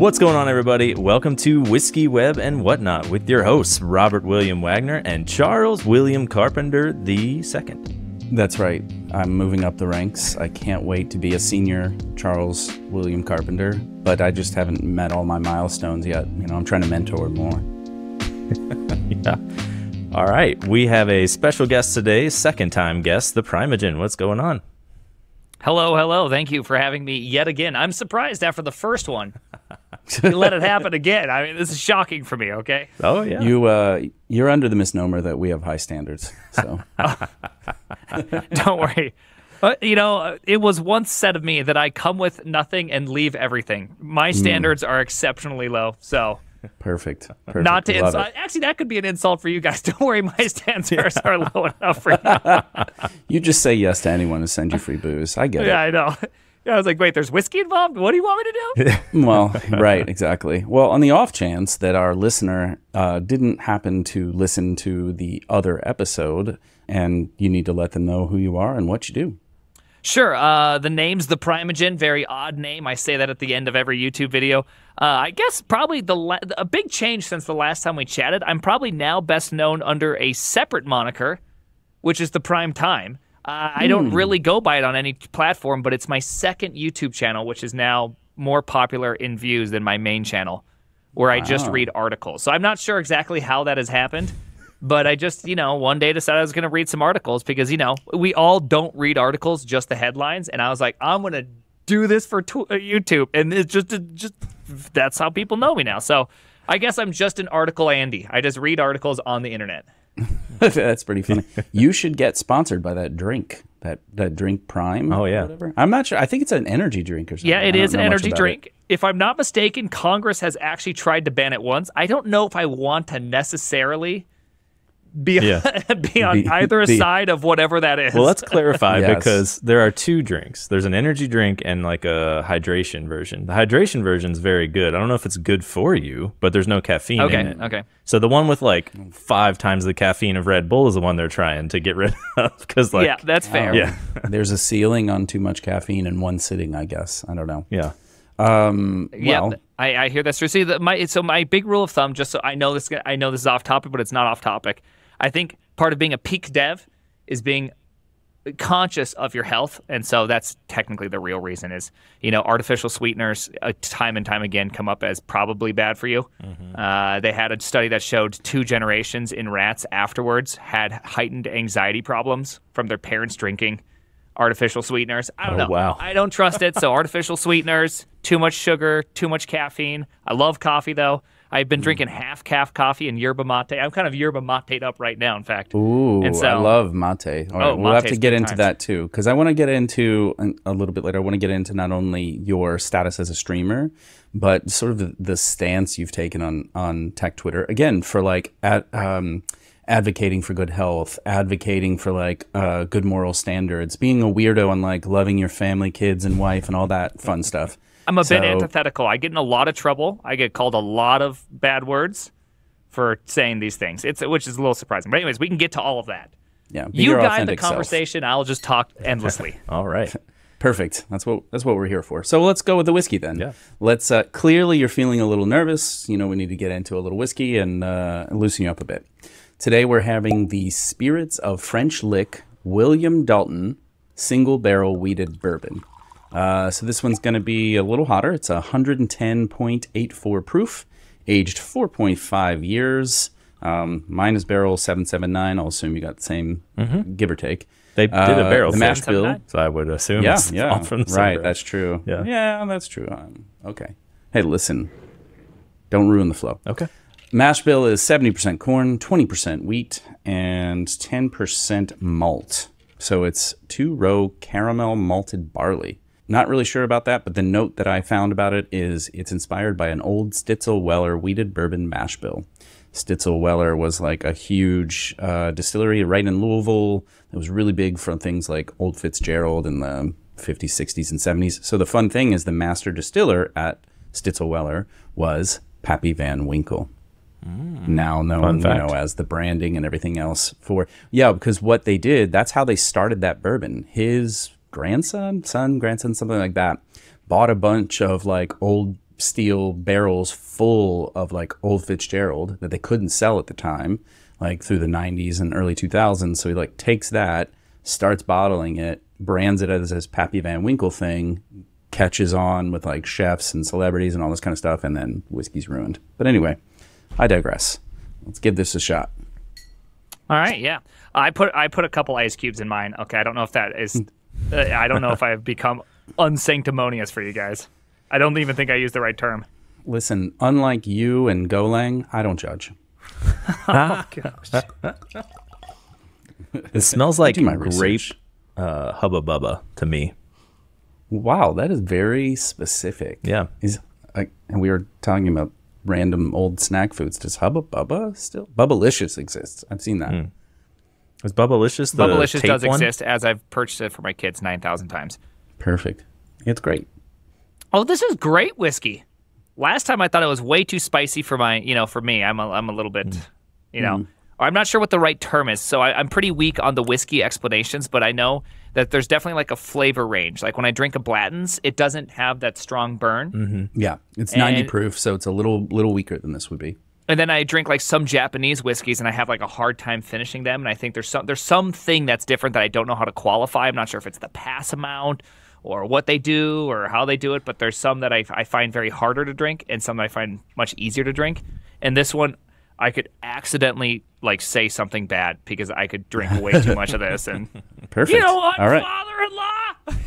What's going on, everybody? Welcome to Whiskey Web and Whatnot with your hosts, Robert William Wagner and Charles William Carpenter II. That's right. I'm moving up the ranks. I can't wait to be a senior Charles William Carpenter, but I just haven't met all my milestones yet. You know, I'm trying to mentor more. yeah. All right. We have a special guest today, second time guest, the Primeagen. What's going on? Hello, hello. Thank you for having me yet again. I'm surprised after the first one. you let it happen again. I mean, this is shocking for me, okay? Oh, yeah. You uh you're under the misnomer that we have high standards. So Don't worry. Uh, you know, it was once said of me that I come with nothing and leave everything. My standards are exceptionally low. So, perfect. perfect. not to insult. Actually, that could be an insult for you guys. Don't worry, my standards are low enough for you. You just say yes to anyone who sends you free booze. I get it. Yeah, I know. Yeah, I was like, wait, there's whiskey involved? What do you want me to do? Well, right, exactly. Well, on the off chance that our listener uh, didn't happen to listen to the other episode, and you need to let them know who you are and what you do. Sure. Uh, the name's the Primeagen. Very odd name. I say that at the end of every YouTube video. Uh, I guess probably the la- a big change since the last time we chatted. I'm probably now best known under a separate moniker, which is the Prime Time. Uh, I don't really go by it on any platform, but it's my second YouTube channel, which is now more popular in views than my main channel, where I just read articles. So I'm not sure exactly how that has happened. But I just, you know, one day decided I was going to read some articles because, you know, we all don't read articles, just the headlines. And I was like, I'm going to do this for tw- uh, YouTube. And it's just, it just, that's how people know me now. So I guess I'm just an article Andy. I just read articles on the internet. That's pretty funny. you should get sponsored by that drink, that that drink Prime. Oh, yeah. whatever. I'm not sure. I think it's an energy drink or something. Yeah, it I don't is an energy about drink. If I'm not mistaken, Congress has actually tried to ban it once. I don't know if I want to necessarily be, Yeah. be on Be- either be- side of whatever that is. Well, let's clarify Yes. because there are two drinks. There's an energy drink and like a hydration version. The hydration version is very good. I don't know if it's good for you, but there's no caffeine okay, in it. okay. So the one with like five times the caffeine of Red Bull is the one they're trying to get rid of because like yeah, that's fair. Oh, Yeah. There's a ceiling on too much caffeine in one sitting. I guess. I don't know. yeah. Um. Yeah, I, I hear that's true. See, the, my so my big rule of thumb, just so I know this, I know this is off topic, but it's not off topic. I think part of being a peak dev is being conscious of your health, and so that's technically the real reason. Is you know artificial sweeteners uh, time and time again come up as probably bad for you. Uh, they had a study that showed two generations in rats afterwards had heightened anxiety problems from their parents drinking artificial sweeteners. I don't Oh, know. wow. I don't trust it. So artificial sweeteners, too much sugar, too much caffeine. I love coffee though. I've been drinking half caf coffee and yerba mate. I'm kind of yerba mate up right now, in fact. Ooh, And so- I love mate. All right, Oh, we'll have to get into times. that too, because I want to get into a little bit later. I want to get into not only your status as a streamer, but sort of the, the stance you've taken on on tech Twitter. Again, for like at um, advocating for good health, advocating for like uh, good moral standards, being a weirdo and like loving your family, kids, and wife, and all that fun stuff. I'm a bit antithetical. I get in a lot of trouble. I get called a lot of bad words for saying these things. It's which is a little surprising. But anyways, we can get to all of that. Yeah, be You guide the authentic self. conversation. I'll just talk endlessly. All right. Perfect. That's what that's what we're here for. So let's go with the whiskey then. Yeah. Let's uh, clearly you're feeling a little nervous. You know we need to get into a little whiskey and uh, loosen you up a bit. Today we're having the Spirits of French Lick William Dalton single barrel wheated bourbon. Uh, so this one's going to be a little hotter. It's 110.84 proof, aged 4.5 years. Um, mine is barrel 779. I'll assume you got the same, give or take. They did a Uh, barrel the mash bill. so I would assume Yeah, yeah, all from the same right. That's true. Yeah. yeah, that's true. Um, okay. Hey, listen, don't ruin the flow. okay. Mash bill is seventy percent corn, twenty percent wheat, and ten percent malt. So it's two row caramel malted barley. Not really sure about that, but the note that I found about it is it's inspired by an old Stitzel Weller wheated bourbon mash bill. Stitzel Weller was like a huge uh, distillery right in Louisville. It was really big from things like Old Fitzgerald in the 50s, 60s, and 70s. So the fun thing is the master distiller at Stitzel Weller was Pappy Van Winkle now known you know as the branding and everything else for yeah because what they did that's how they started that bourbon his grandson son grandson something like that bought a bunch of like old steel barrels full of like old Fitzgerald that they couldn't sell at the time, like through the 90s and early 2000s. So he like takes that, starts bottling it, brands it as this Pappy Van Winkle thing, catches on with like chefs and celebrities and all this kind of stuff, and then whiskey's ruined. But anyway, I digress. Let's give this a shot. All right, yeah. I put I put a couple ice cubes in mine. Okay, I don't know if that is. Hmm. Uh, I don't know if I've become unsanctimonious for you guys. I don't even think I used the right term. Listen, unlike you and Golang, I don't judge. It smells like do my grape uh, hubba bubba to me. Wow, that is very specific. Yeah. Is like, and we were talking about random old snack foods. Does Hubba Bubba still? Bubblicious exists. I've seen that. Is Bubblicious the Bubblicious does one? exist, as I've purchased it for my kids nine thousand times. Perfect. It's great. Oh, this is great whiskey. Last time I thought it was way too spicy for my, you know, for me. I'm a, I'm a little bit, mm. you know, or I'm not sure what the right term is. So I, I'm pretty weak on the whiskey explanations, but I know that there's definitely like a flavor range. Like when I drink a Blanton's, it doesn't have that strong burn. Mm-hmm. Yeah, it's ninety And- proof, so it's a little little weaker than this would be. And then I drink like some Japanese whiskeys, and I have like a hard time finishing them. And I think there's some there's something that's different that I don't know how to qualify. I'm not sure if it's the pass amount or what they do or how they do it, but there's some that I, I find very harder to drink, and some that I find much easier to drink. And this one, I could accidentally like say something bad because I could drink way too much of this, and Perfect. you know what, All right. father-in-law.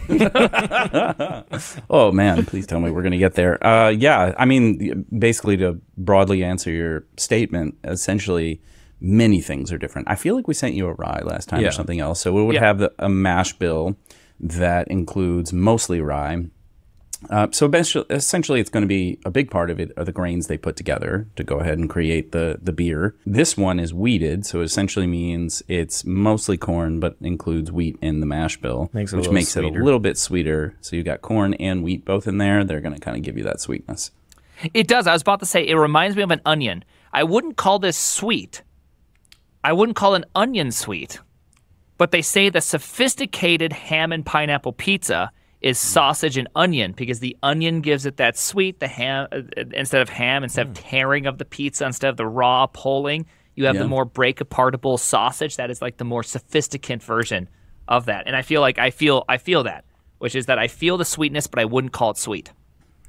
Oh man, please tell me we're gonna get there. Uh, yeah, I mean, basically to broadly answer your statement, essentially, many things are different. I feel like we sent you a rye last time Yeah. or something else, so we would Yeah. have the, a mash bill that includes mostly rye. Uh, so essentially, it's going to be a big part of it are the grains they put together to go ahead and create the the beer. This one is wheated, so it essentially means it's mostly corn, but includes wheat in the mash bill, Makes which little makes it a little bit sweeter. So you've got corn and wheat both in there. They're going to kind of give you that sweetness. It does. I was about to say it reminds me of an onion. I wouldn't call this sweet. I wouldn't call an onion sweet. But they say the sophisticated ham and pineapple pizza is sausage and onion because the onion gives it that sweet. The ham uh, instead of ham, instead of tearing of the pizza, instead of the raw pulling, you have Yeah. the more break apartable sausage. That is like the more sophisticated version of that. And I feel like I feel I feel that, which is that I feel the sweetness, but I wouldn't call it sweet.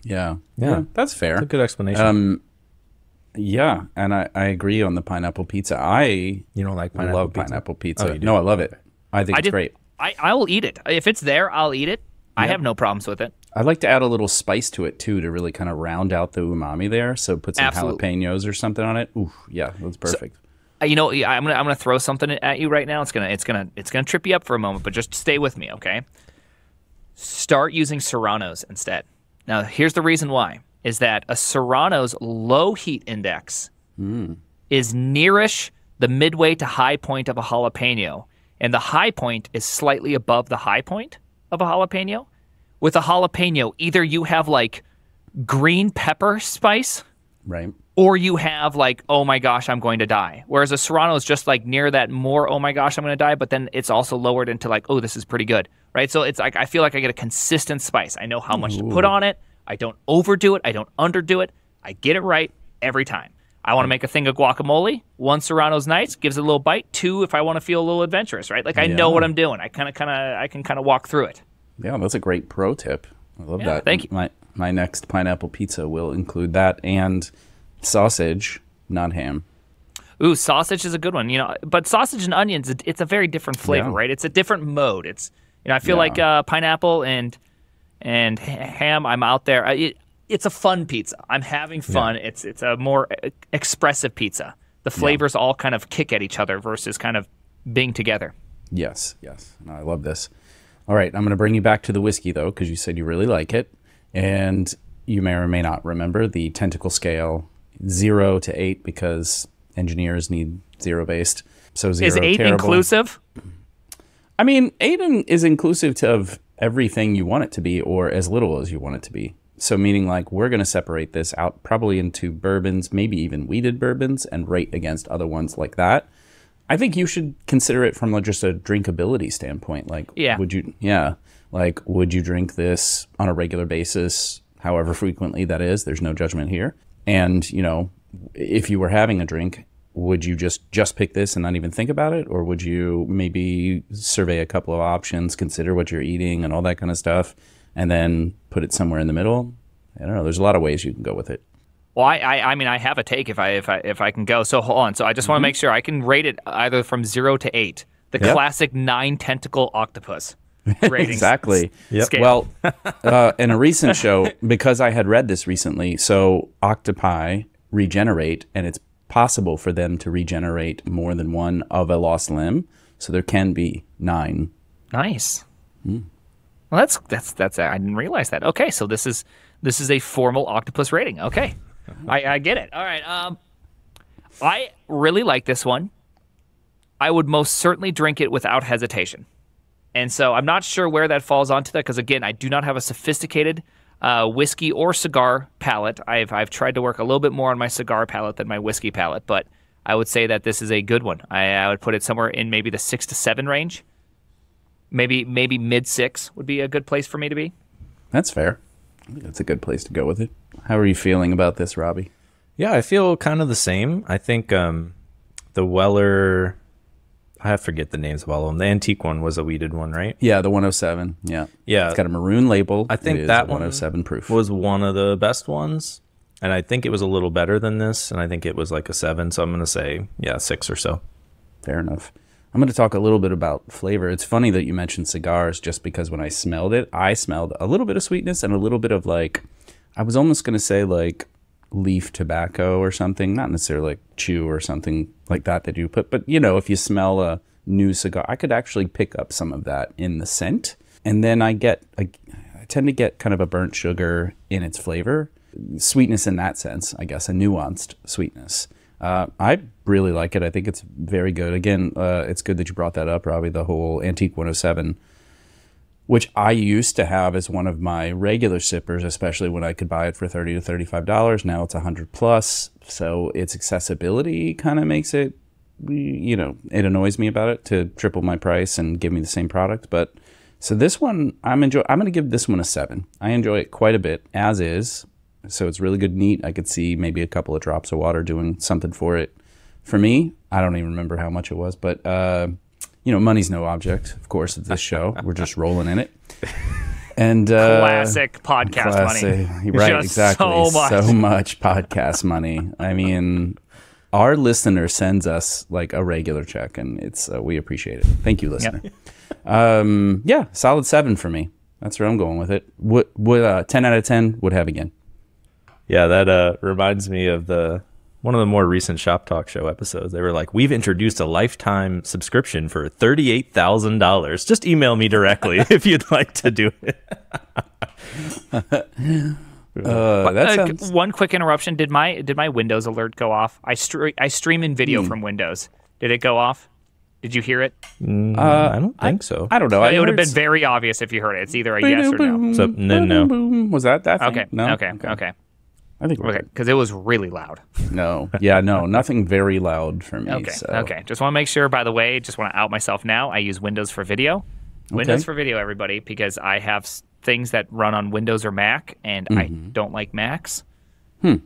Yeah, Yeah. that's fair. That's a good explanation. Um, yeah, and I, I agree on the pineapple pizza. I you don't like pineapple love pizza? pineapple pizza. Oh, no, I love it. I think I it's did, great. I, I will eat it. If it's there, I'll eat it. I have no problems with it. I like to add a little spice to it too to really kind of round out the umami there. So put some Absolutely. jalapenos or something on it. Ooh, yeah, that's perfect. Uh, You know, I'm gonna I'm gonna throw something at you right now. It's gonna it's gonna it's gonna trip you up for a moment, but just stay with me, okay? Start using Serranos instead. Now, here's the reason why: is that a Serrano's low heat index is nearish the midway to high point of a jalapeno, and the high point is slightly above the high point of a jalapeno. With a jalapeno, either you have like green pepper spice right. or you have like, oh my gosh, I'm going to die. Whereas a Serrano is just like near that more, oh my gosh, I'm going to die, but then it's also lowered into like, oh, this is pretty good, right? So it's like I feel like I get a consistent spice. I know how much to put on it. I don't overdo it. I don't underdo it. I get it right every time. I want to make a thing of guacamole. One Serrano's nice, gives it a little bite. Two, if I want to feel a little adventurous, right? Like I know what I'm doing. I kind of, kind of, I can kind of walk through it. Yeah, that's a great pro tip. I love Yeah, that. thank you. My my next pineapple pizza will include that and sausage, not ham. Ooh, sausage is a good one. You know, but sausage and onions, it's a very different flavor, Yeah. right? It's a different mode. It's you know, I feel Yeah. like uh, pineapple and and ham. I'm out there. I, it's a fun pizza. I'm having fun. It's it's a more expressive pizza. The flavors all kind of kick at each other versus kind of being together. Yes, yes. No, I love this. All right, I'm going to bring you back to the whiskey though, because you said you really like it, and you may or may not remember the tentacle scale zero to eight because engineers need zero based. So zero Is eight terrible. inclusive? I mean, eight in- is inclusive to of everything you want it to be, or as little as you want it to be. So meaning like we're going to separate this out probably into bourbons, maybe even wheated bourbons, and rate against other ones like that. I think you should consider it from like just a drinkability standpoint. Like, Yeah. would you? Yeah, like would you drink this on a regular basis? however frequently that is. There's no judgment here. And, you know, if you were having a drink, would you just just pick this and not even think about it or would you maybe survey a couple of options, consider what you're eating and all that kind of stuff and then put it somewhere in the middle? I don't know. There's a lot of ways you can go with it. Well, I, I, I mean, I have a take if I, if I, if I can go. So hold on. So I just want to make sure I can rate it either from zero to eight. The Yep. classic nine tentacle octopus. Rating exactly. Yep. Well, uh, in a recent show, because I had read this recently, so octopi regenerate, and it's possible for them to regenerate more than one of a lost limb. So there can be nine. Nice. Well, that's that's that's. I didn't realize that. Okay, so this is this is a formal octopus rating. Okay, I, I get it. All right. Um, I really like this one. I would most certainly drink it without hesitation, and so I'm not sure where that falls onto that because again, I do not have a sophisticated uh, whiskey or cigar palate. I've I've tried to work a little bit more on my cigar palate than my whiskey palate, but I would say that this is a good one. I, I would put it somewhere in maybe the six to seven range maybe maybe mid six would be a good place for me to be. That's fair. That's a good place to go with it. How are you feeling about this, Robbie? Yeah, I feel kind of the same. I think um, the Weller, I forget the names of all of them. The antique one was a wheated one, right? Yeah, the 107. Yeah. Yeah. It's got a maroon label. I think It is that a one 107 proof. was one of the best ones. And I think it was a little better than this. And I think it was like a seven. So I'm going to say, yeah, six or so. Fair enough. I'm going to talk a little bit about flavor. It's funny that you mentioned cigars just because when I smelled it, I smelled a little bit of sweetness and a little bit of like, I was almost going to say like leaf tobacco or something, not necessarily like chew or something like that that you put, but you know, if you smell a new cigar, I could actually pick up some of that in the scent. And then I get, I, I tend to get kind of a burnt sugar in its flavor, sweetness in that sense, I guess, a nuanced sweetness. Uh, I really like it. I think it's very good. Again, uh, it's good that you brought that up, Robbie. The whole Antique 107, which I used to have as one of my regular sippers, especially when I could buy it for thirty to thirty-five dollars. Now it's a hundred plus, so its accessibility kind of makes it, you know, it annoys me about it to triple my price and give me the same product. But so this one, I'm enjoy. I'm going to give this one a seven. I enjoy it quite a bit as is. So it's really good, neat. I could see maybe a couple of drops of water doing something for it. For me, I don't even remember how much it was, but uh, you know, money's no object, of course, at this show. We're just rolling in it. And uh, Classic podcast money. classic- Right, Just exactly. so much. So much podcast money. I mean, our listener sends us like a regular check, and it's uh, we appreciate it. Thank you, listener. Um, yeah, solid seven for me. That's where I'm going with it. Would would uh, ten out of ten would have again. Yeah, that uh, reminds me of the one of the more recent Shop Talk Show episodes. They were like, "We've introduced a lifetime subscription for thirty-eight thousand dollars. Just email me directly if you'd like to do it." Uh, that Uh, sounds. one quick interruption. Did my did my Windows alert go off? I stre- I stream in video Hmm. from Windows. Did it go off? Did you hear it? I don't think so. I don't know. I it would have heard been very obvious if you heard it. It's either a yes or no. So then no. Boom. Was that that? Thing? Okay. No. Okay. Okay. I think Okay. Because it was really loud. No. Yeah. No. Nothing very loud for me. Okay. So. Okay. Just want to make sure. By the way, just want to out myself now. I use Windows for video. Windows for video, everybody, because I have s- things that run on Windows or Mac, and I Mm-hmm. don't like Macs. Hmm.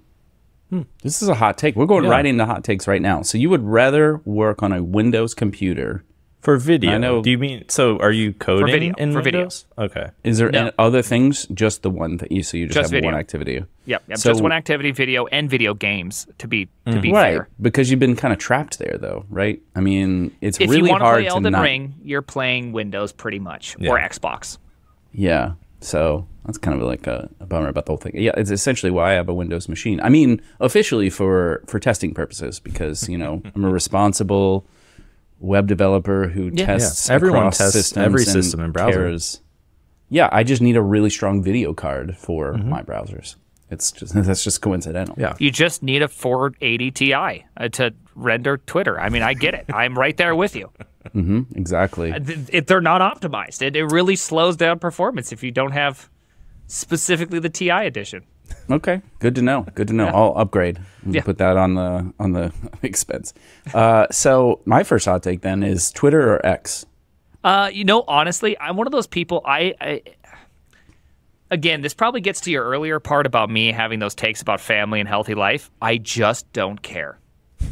hmm. This is a hot take. We're going Yeah. right into hot takes right now. So you would rather work on a Windows computer? For video, I know- Do you mean so? Are you coding for video, in for video. Windows? Okay. Is there No. any other things? Just the one that you so you just, Just have one video. activity. Yep. yep. So- just one activity, video, and video games. To be to mm. be Right, fair. because you've been kind of trapped there, though, right? I mean, it's If really you want to hard play to Elden not. Ring, you're playing Windows pretty much, or Xbox. Yeah, so that's kind of like a, a bummer about the whole thing. Yeah, it's essentially why I have a Windows machine. I mean, officially for for testing purposes, because you know I'm a responsible web developer who tests. Yeah. Everyone across tests systems every and system and browser. cares. Yeah, I just need a really strong video card for Mm-hmm. my browsers. It's just that's just coincidental. Yeah. You just need a 480 Ti uh, to render Twitter. I mean, I get it. I'm right there with you. exactly. If they're not optimized, it, it really slows down performance if you don't have specifically the Ti edition. Okay, good to know. Good to know. I'll upgrade. and Yeah. Put that on the on the expense. Uh, so my first hot take then is Twitter or X. Uh, you know, honestly, I'm one of those people. I, I again, this probably gets to your earlier part about me having those takes about family and healthy life. I just don't care.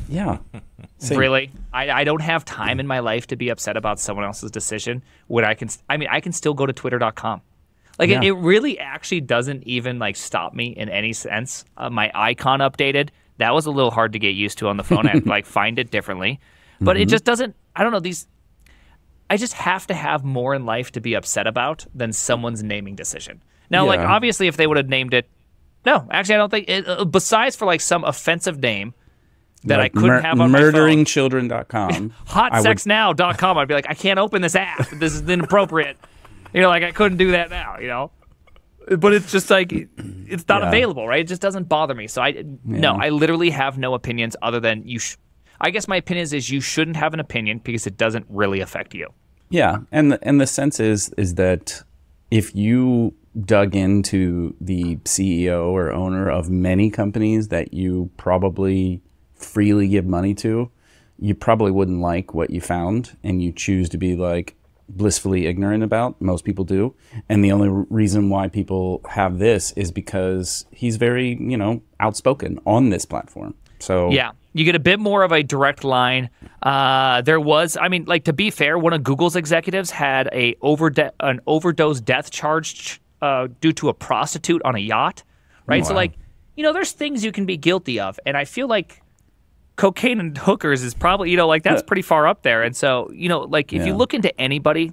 Yeah. Same. Really, I, I don't have time in my life to be upset about someone else's decision. When I can, I mean, I can still go to Twitter.com. Like Yeah. it, it really actually doesn't even like stop me in any sense. Uh, my icon updated. That was a little hard to get used to on the phone. I had to like find it differently, but Mm-hmm. it just doesn't. I don't know these. I just have to have more in life to be upset about than someone's naming decision. Now, like obviously, if they would have named it, no, actually, I don't think. It, uh, besides for like some offensive name that I couldn't mur- have on murderingchildren.com. Hotsexnow.com. I'd be like, I can't open this app. This is inappropriate. You know, like I couldn't do that now. You know, but it's just like it's not Yeah. available, right? It just doesn't bother me. So I no, I literally have no opinions other than you. Sh- I guess my opinion is, is you shouldn't have an opinion because it doesn't really affect you. Yeah, and the, and the sense is is that if you dug into the CEO or owner of many companies that you probably freely give money to, you probably wouldn't like what you found, and you choose to be like blissfully ignorant about. Most people do, and the only reason why people have this is because he's very you know outspoken on this platform. So Yeah, you get a bit more of a direct line. Uh, there was, I mean, like to be fair, one of Google's executives had a overde- an overdose death charge uh, due to a prostitute on a yacht, right? So Wow. like, you know, there's things you can be guilty of, and I feel like cocaine and hookers is probably, you know, like that's pretty far up there. And so, you know, like if you look into anybody,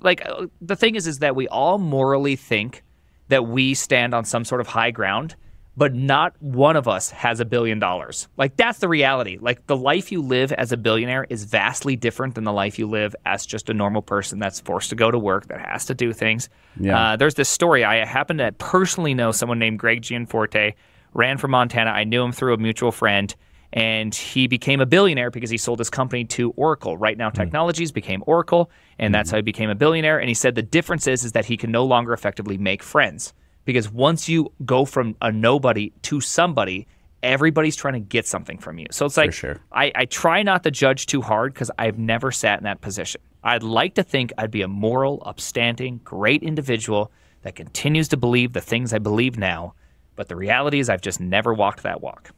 like uh, the thing is, is that we all morally think that we stand on some sort of high ground, but not one of us has a billion dollars. Like that's the reality. Like the life you live as a billionaire is vastly different than the life you live as just a normal person that's forced to go to work, that has to do things. Yeah. Uh, there's this story. I happen to personally know someone named Greg Gianforte, ran from Montana. I knew him through a mutual friend. And he became a billionaire because he sold his company to Oracle. Right now, hmm. Technologies became Oracle, and that's hmm. how he became a billionaire. And he said the difference is, is that he can no longer effectively make friends because once you go from a nobody to somebody, everybody's trying to get something from you. So it's like sure. I, I try not to judge too hard because I've never sat in that position. I'd like to think I'd be a moral, upstanding, great individual that continues to believe the things I believe now. But the reality is, I've just never walked that walk,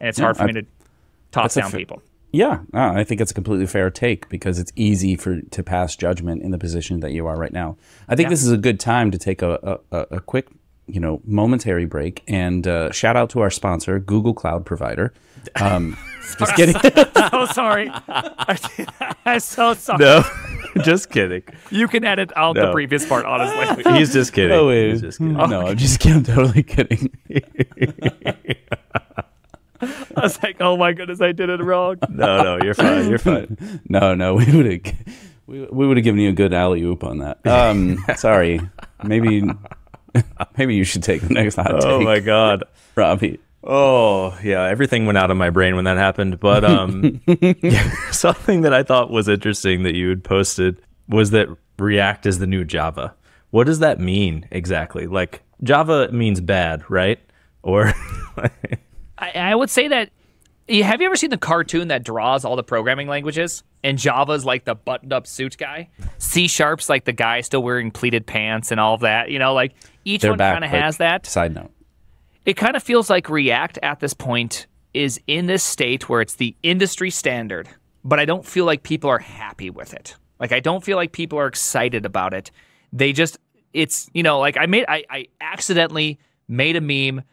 and it's hard for I- me to talk down fa- people. Yeah, no, I think it's a completely fair take because it's easy for to pass judgment in the position that you are right now. I think Yeah. this is a good time to take a, a, a- a quick, you know, momentary break and uh, shout out to our sponsor, Google Cloud Provider. Um, just kidding. so sorry. I'm so sorry. No, just kidding. You can edit out the previous part, honestly. He's just kidding. oh He's just kidding. no, I'm just kidding. I'm totally kidding. I was like, oh my goodness, I did it wrong. No, no, you're fine. You're fine. No, no, we would have we, we would have given you a good alley oop on that. Um, sorry, maybe maybe you should take the next hot Oh take, my god. Robbie. Oh yeah, everything went out of my brain when that happened. But um, something that I thought was interesting that you had posted was that React is the new Java. What does that mean exactly? Like Java means bad, right? Or I, I would say that. Have you ever seen the cartoon that draws all the programming languages? And Java's like the buttoned-up suit guy. C Sharp's like the guy still wearing pleated pants and all of that. You know, like each They're one kind of has that. Side note. It kind of feels like React at this point is in this state where it's the industry standard, but I don't feel like people are happy with it. Like I don't feel like people are excited about it. They just it's you know like I made I, I accidentally made a meme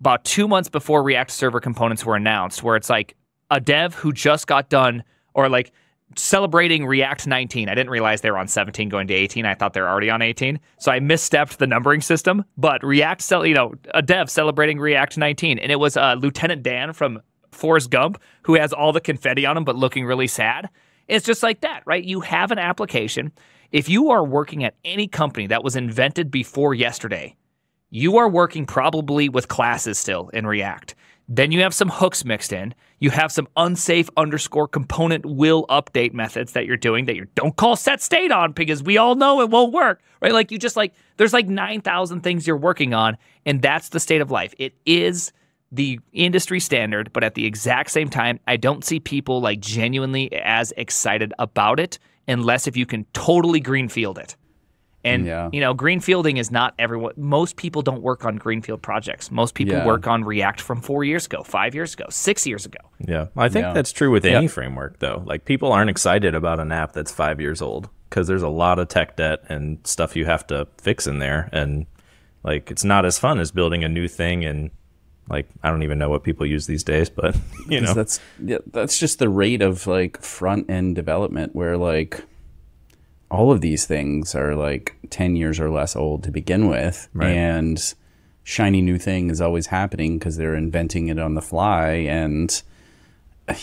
about two months before React server components were announced, where it's like a dev who just got done or like celebrating React 19. I didn't realize they were on 17 going to 18. I thought they were already on 18. So I misstepped the numbering system. But React, you know, a dev celebrating React 19. And it was uh, Lieutenant Dan from Forrest Gump who has all the confetti on him, but looking really sad. It's just like that, right? You have an application. If you are working at any company that was invented before yesterday, you are working probably with classes still in React. Then you have some hooks mixed in. You have some unsafe underscore component will update methods that you're doing that you don't call set state on because we all know it won't work, right? Like you just like, there's like 9,000 things you're working on, and that's the state of life. It is the industry standard, but at the exact same time, I don't see people like genuinely as excited about it unless if you can totally greenfield it. And Yeah. you know, greenfielding is not everyone. Most people don't work on greenfield projects. Most people Yeah. work on React from four years ago, five years ago, six years ago. Yeah, I think Yeah. that's true with Yeah. any framework, though. Like people aren't excited about an app that's five years old because there's a lot of tech debt and stuff you have to fix in there, and like it's not as fun as building a new thing. And like I don't even know what people use these days, but you 'Cause know, that's yeah, that's just the rate of like front end development where like all of these things are like 10 years or less old to begin with Right. and shiny new thing is always happening because they're inventing it on the fly and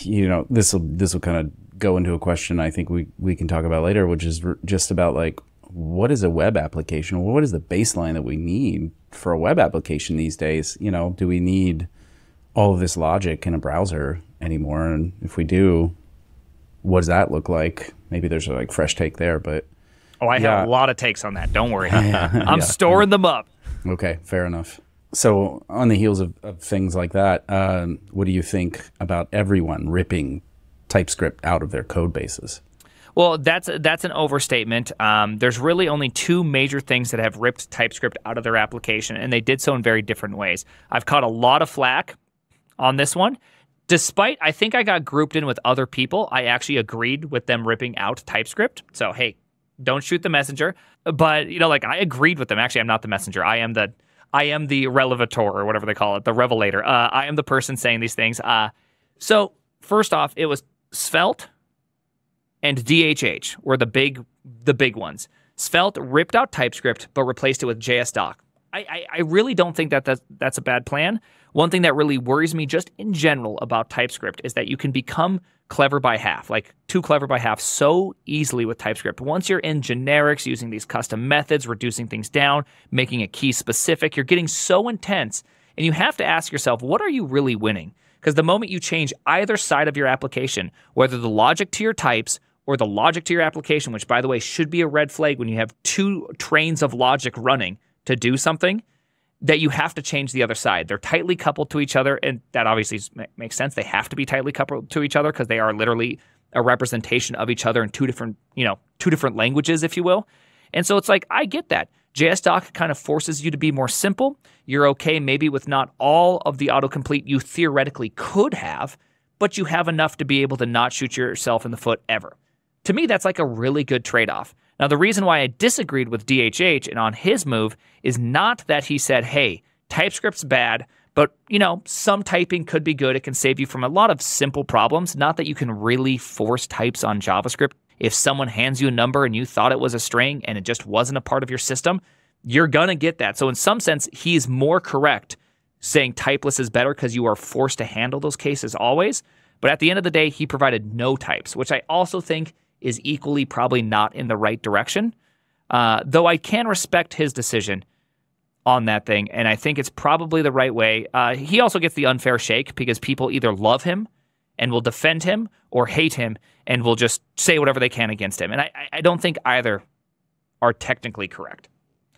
you know this will this will kind of go into a question I think we we can talk about later which is r- just about like what is a web application? What is the baseline that we need for a web application these days? You know do we need all of this logic in a browser anymore? And if we do what does that look like maybe there's a like fresh take there but Oh, I Yeah. have a lot of takes on that. Don't worry. I'm storing them up. okay fair enough so on the heels of, of things like that um, what do you think about everyone ripping typescript out of their code bases Well, that's that's an overstatement. Um, there's really only two major things that have ripped TypeScript out of their application, and they did so in very different ways. I've caught a lot of flack on this one. Despite, I think I got grouped in with other people. I actually agreed with them ripping out TypeScript. So hey, don't shoot the messenger. But you know, like I agreed with them. Actually, I'm not the messenger. I am the I am the relevator or whatever they call it, the revelator. Uh, I am the person saying these things. Uh, so first off, it was Svelte and DHH were the big the big ones. Svelte ripped out TypeScript but replaced it with JSDoc. I, I, I really don't think that that's a bad plan. One thing that really worries me just in general about TypeScript is that you can become clever by half, like too clever by half, so easily with TypeScript. Once you're in generics, using these custom methods, reducing things down, making a key specific, you're getting so intense. And you have to ask yourself, what are you really winning? Because the moment you change either side of your application, whether the logic to your types or the logic to your application, which by the way should be a red flag when you have two trains of logic running to do something, that you have to change the other side. They're tightly coupled to each other, and that obviously makes sense. They have to be tightly coupled to each other because they are literally a representation of each other in two different, you know, two different languages, if you will. And so it's like I get that. JSDoc kind of forces you to be more simple. You're okay maybe with not all of the autocomplete you theoretically could have, but you have enough to be able to not shoot yourself in the foot ever. To me, that's like a really good trade off. Now, the reason why I disagreed with DHH and on his move is not that he said, hey, TypeScript's bad, but you know, some typing could be good. It can save you from a lot of simple problems. Not that you can really force types on JavaScript. If someone hands you a number and you thought it was a string and it just wasn't a part of your system, you're gonna get that. So in some sense, he's more correct saying typeless is better because you are forced to handle those cases always. But at the end of the day, he provided no types, which I also think is equally probably not in the right direction. Uh, though I can respect his decision on that thing, and I think it's probably the right way. Uh, he also gets the unfair shake because people either love him and will defend him or hate him and will just say whatever they can against him. And I, I- don't think either are technically correct.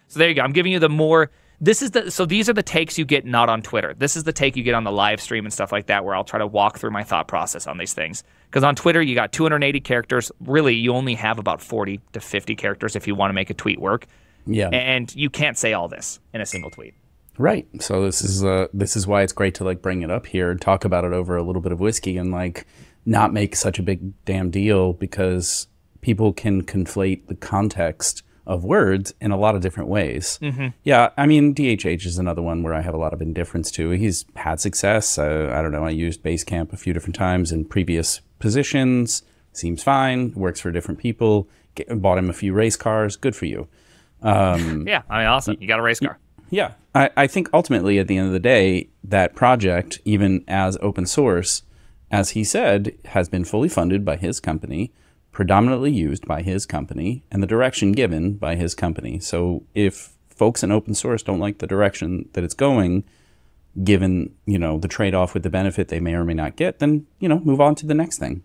So there you go. I'm giving you the more. This is the so these are the takes you get not on Twitter. This is the take you get on the live stream and stuff like that, where I'll try to walk through my thought process on these things. Because on Twitter you got 280 characters. Really, you only have about 40 to 50 characters if you want to make a tweet work, yeah and you can't say all this in a single tweet. Right. So this is uh this is why it's great to like bring it up here, and talk about it over a little bit of whiskey and like not make such a big damn deal because people can conflate the context of words in a lot of different ways. Yeah, I mean DHH is another one where I have a lot of indifference to. He's had success. Uh, I don't know. I used Basecamp a few different times in previous positions. Seems fine. Works for different people. Get, bought him a few race cars. Good for you. Yeah, I mean, awesome. You got a race car. Yeah. I, I think ultimately, at the end of the day, that project, even as open source, as he said, has been fully funded by his company, predominantly used by his company, and the direction given by his company. So if folks in open source don't like the direction that it's going, given, you know, the trade off with the benefit they may or may not get, then, you know, move on to the next thing.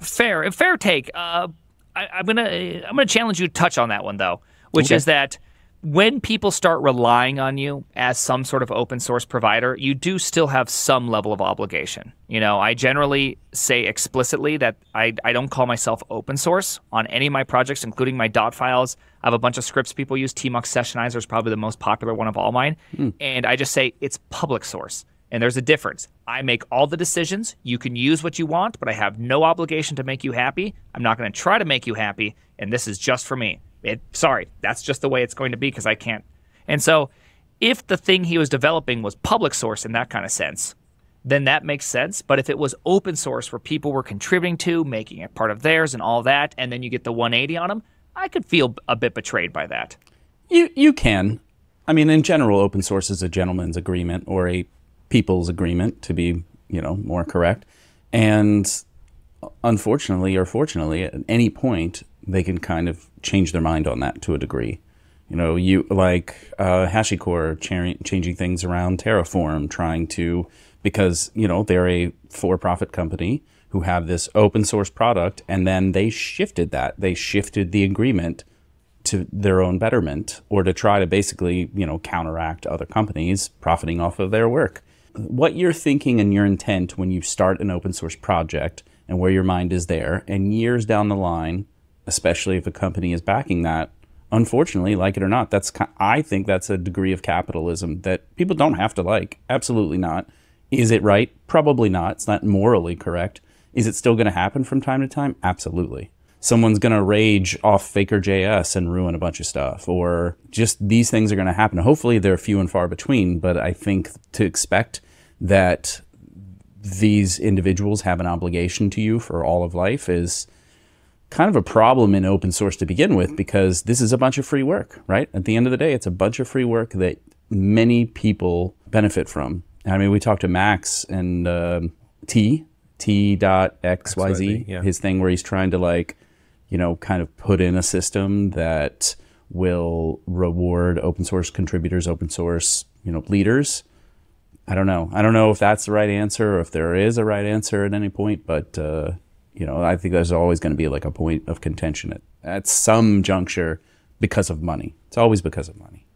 fair fair take. Uh, I, I'm gonna I'm gonna challenge you to touch on that one though, which is that when people start relying on you as some sort of open source provider, you do still have some level of obligation. You know, I generally say explicitly that I, I don't call myself open source on any of my projects, including my dot files. I have a bunch of scripts people use. Tmux Sessionizer is probably the most popular one of all mine. Hmm. And I just say it's public source. And there's a difference. I make all the decisions. You can use what you want, but I have no obligation to make you happy. I'm not going to try to make you happy. And this is just for me. It, sorry, that's just the way it's going to be because I can't. And so, if the thing he was developing was public source in that kind of sense, then that makes sense. But if it was open source where people were contributing to, making it part of theirs and all that, and then you get the 180 on them, I could feel a bit betrayed by that. You you can. I mean, in general, open source is a gentleman's agreement or a people's agreement, to be you know more correct. And uh, unfortunately or fortunately, at any point, they can kind of change their mind on that to a degree. You know, you like uh, HashiCorp cha- changing things around Terraform, trying to because you know they're a for-profit company who have this open source product, and then they shifted that. They shifted the agreement to their own betterment or to try to basically, you know, counteract other companies profiting off of their work. What you're thinking and your intent when you start an open source project and where your mind is there, and years down the line, especially if a company is backing that, unfortunately, like it or not, that's I think that's a degree of capitalism that people don't have to like. Absolutely not. Is it right? Probably not. It's not morally correct. Is it still going to happen from time to time? Absolutely someone's going to rage off Faker.js and ruin a bunch of stuff, or just these things are going to happen. Hopefully, they're few and far between, but I think to expect that these individuals have an obligation to you for all of life is kind of a problem in open source to begin with because this is a bunch of free work, right? At the end of the day, it's a bunch of free work that many people benefit from. I mean, we talked to Max and um T, T dot XYZ, XYZ, yeah. his thing where he's trying to like, you know, kind of put in a system that will reward open source contributors, open source, you know, leaders. I don't know. I don't know if that's the right answer or if there is a right answer at any point, but uh, you know, I think there's always going to be like a point of contention at, at some juncture because of money. It's always because of money.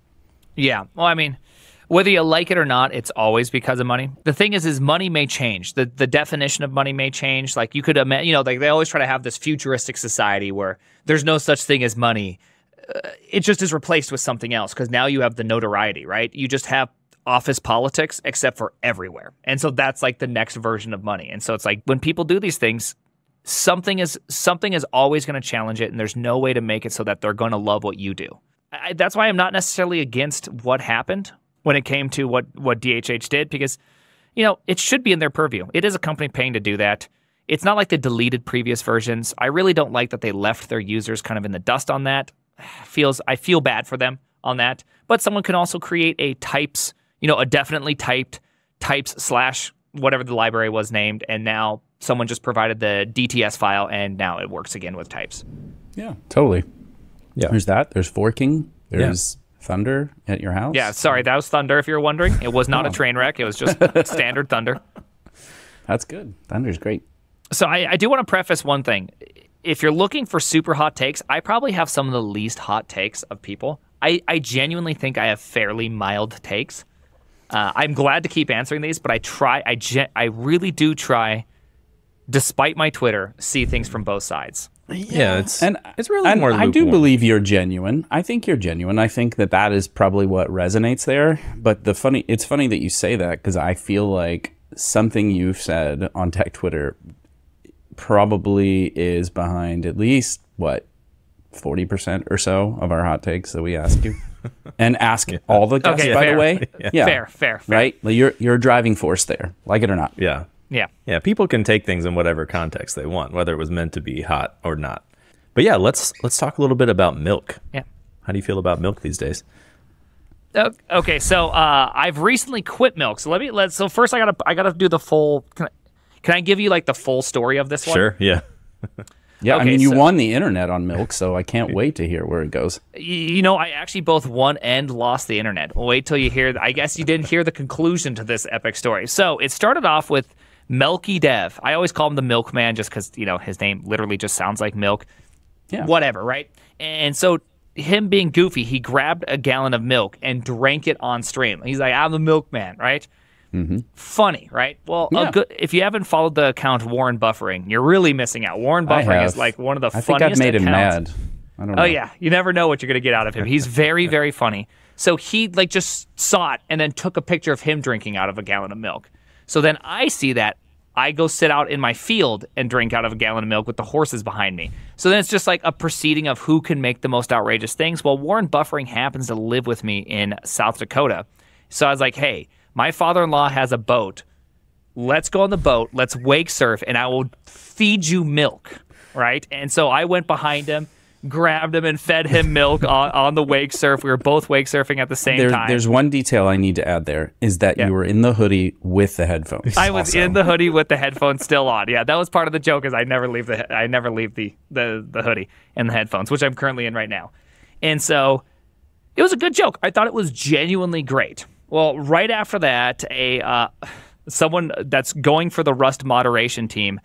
Yeah. Well, I mean, whether you like it or not, it's always because of money. The thing is, is money may change. The the definition of money may change. Like you could, ima- you know, like they always try to have this futuristic society where there's no such thing as money. Uh, it just is replaced with something else because now you have the notoriety, right? You just have office politics, except for everywhere, and so that's like the next version of money. And so it's like when people do these things, something is something is always going to challenge it, and there's no way to make it so that they're going to love what you do. I, that's why I'm not necessarily against what happened when it came to what what DHH did because you know it should be in their purview. It is a company paying to do that. It's not like they deleted previous versions. I really don't like that they left their users kind of in the dust on that. Feels I feel bad for them on that. But someone can also create a types, you know, a definitely typed types slash whatever the library was named, and now someone just provided the DTS file, and now it works again with types. Yeah, totally. Yeah. There's that. There's forking. There's thunder at your house. Yeah, sorry, that was Thunder. If you're wondering, it was not a train wreck. It was just standard Thunder. That's good. Thunder's great. So I, I do want to preface one thing. If you're looking for super hot takes, I probably have some of the least hot takes of people. I, I genuinely think I have fairly mild takes. Uh, I'm glad to keep answering these, but I try. I gen- I really do try, despite my Twitter, see things from both sides. Yeah, it's And it's really and more. I do lukewarm. believe you're genuine. I think you're genuine. I think that that is probably what resonates there. But the funny, it's funny that you say that because I feel like something you've said on Tech Twitter probably is behind at least what forty percent or so of our hot takes that we ask you, and ask all the guests. Okay, by fair. the way, yeah, Fair, fair, fair. right? Like you're you're a driving force there, like it or not. Yeah, Yeah. yeah. People can take things in whatever context they want, whether it was meant to be hot or not. But yeah, let's let's talk a little bit about milk. Yeah. How do you feel about milk these days? Okay, so uh, I've recently quit milk. So let me let. So first, I gotta I gotta do the full. Can I, can I give you like the full story of this one? Sure. Yeah. Yeah, I mean, you so- won the internet on milk, so I can't wait to hear where it goes. You know, I actually both won and lost the internet. Wait till you hear. I guess you didn't hear the conclusion to this epic story. So it started off with Melkey Dev. I always call him the Milkman just because you know his name literally just sounds like milk. Yeah. Whatever, right? And so him being goofy, he grabbed a gallon of milk and drank it on stream. He's like, I'm the milkman, right? Mm-hmm. Funny, right? Well, a Yeah. good, if you haven't followed the account Warren Buffering, you're really missing out. Warren Buffering is like one of the I think funniest I've made him accounts. mad. I don't oh, know. Oh yeah, you never know what you're gonna get out of him. He's very, very funny. So he like just saw it and then took a picture of him drinking out of a gallon of milk. So then I see that. I go sit out in my field and drink out of a gallon of milk with the horses behind me. So then it's just like a proceeding of who can make the most outrageous things. Well, Warren Buffering happens to live with me in South Dakota. So I was like, hey, my father in law has a boat let's go on the boat, let's wake surf, and I will feed you milk. Right. And so I went behind him, grabbed him, and fed him milk on, on the wake surf. We were both wake surfing at the same There, time. there's one detail I need to add there is that Yeah. you were in the hoodie with the headphones. I was also. in the hoodie with the headphones still on. Yeah, that was part of the joke. Is I never leave the I never leave the the the hoodie and the headphones, which I'm currently in right now. And so it was a good joke. I thought it was genuinely great. Well, right after that, a uh, someone that's going for the Rust moderation team,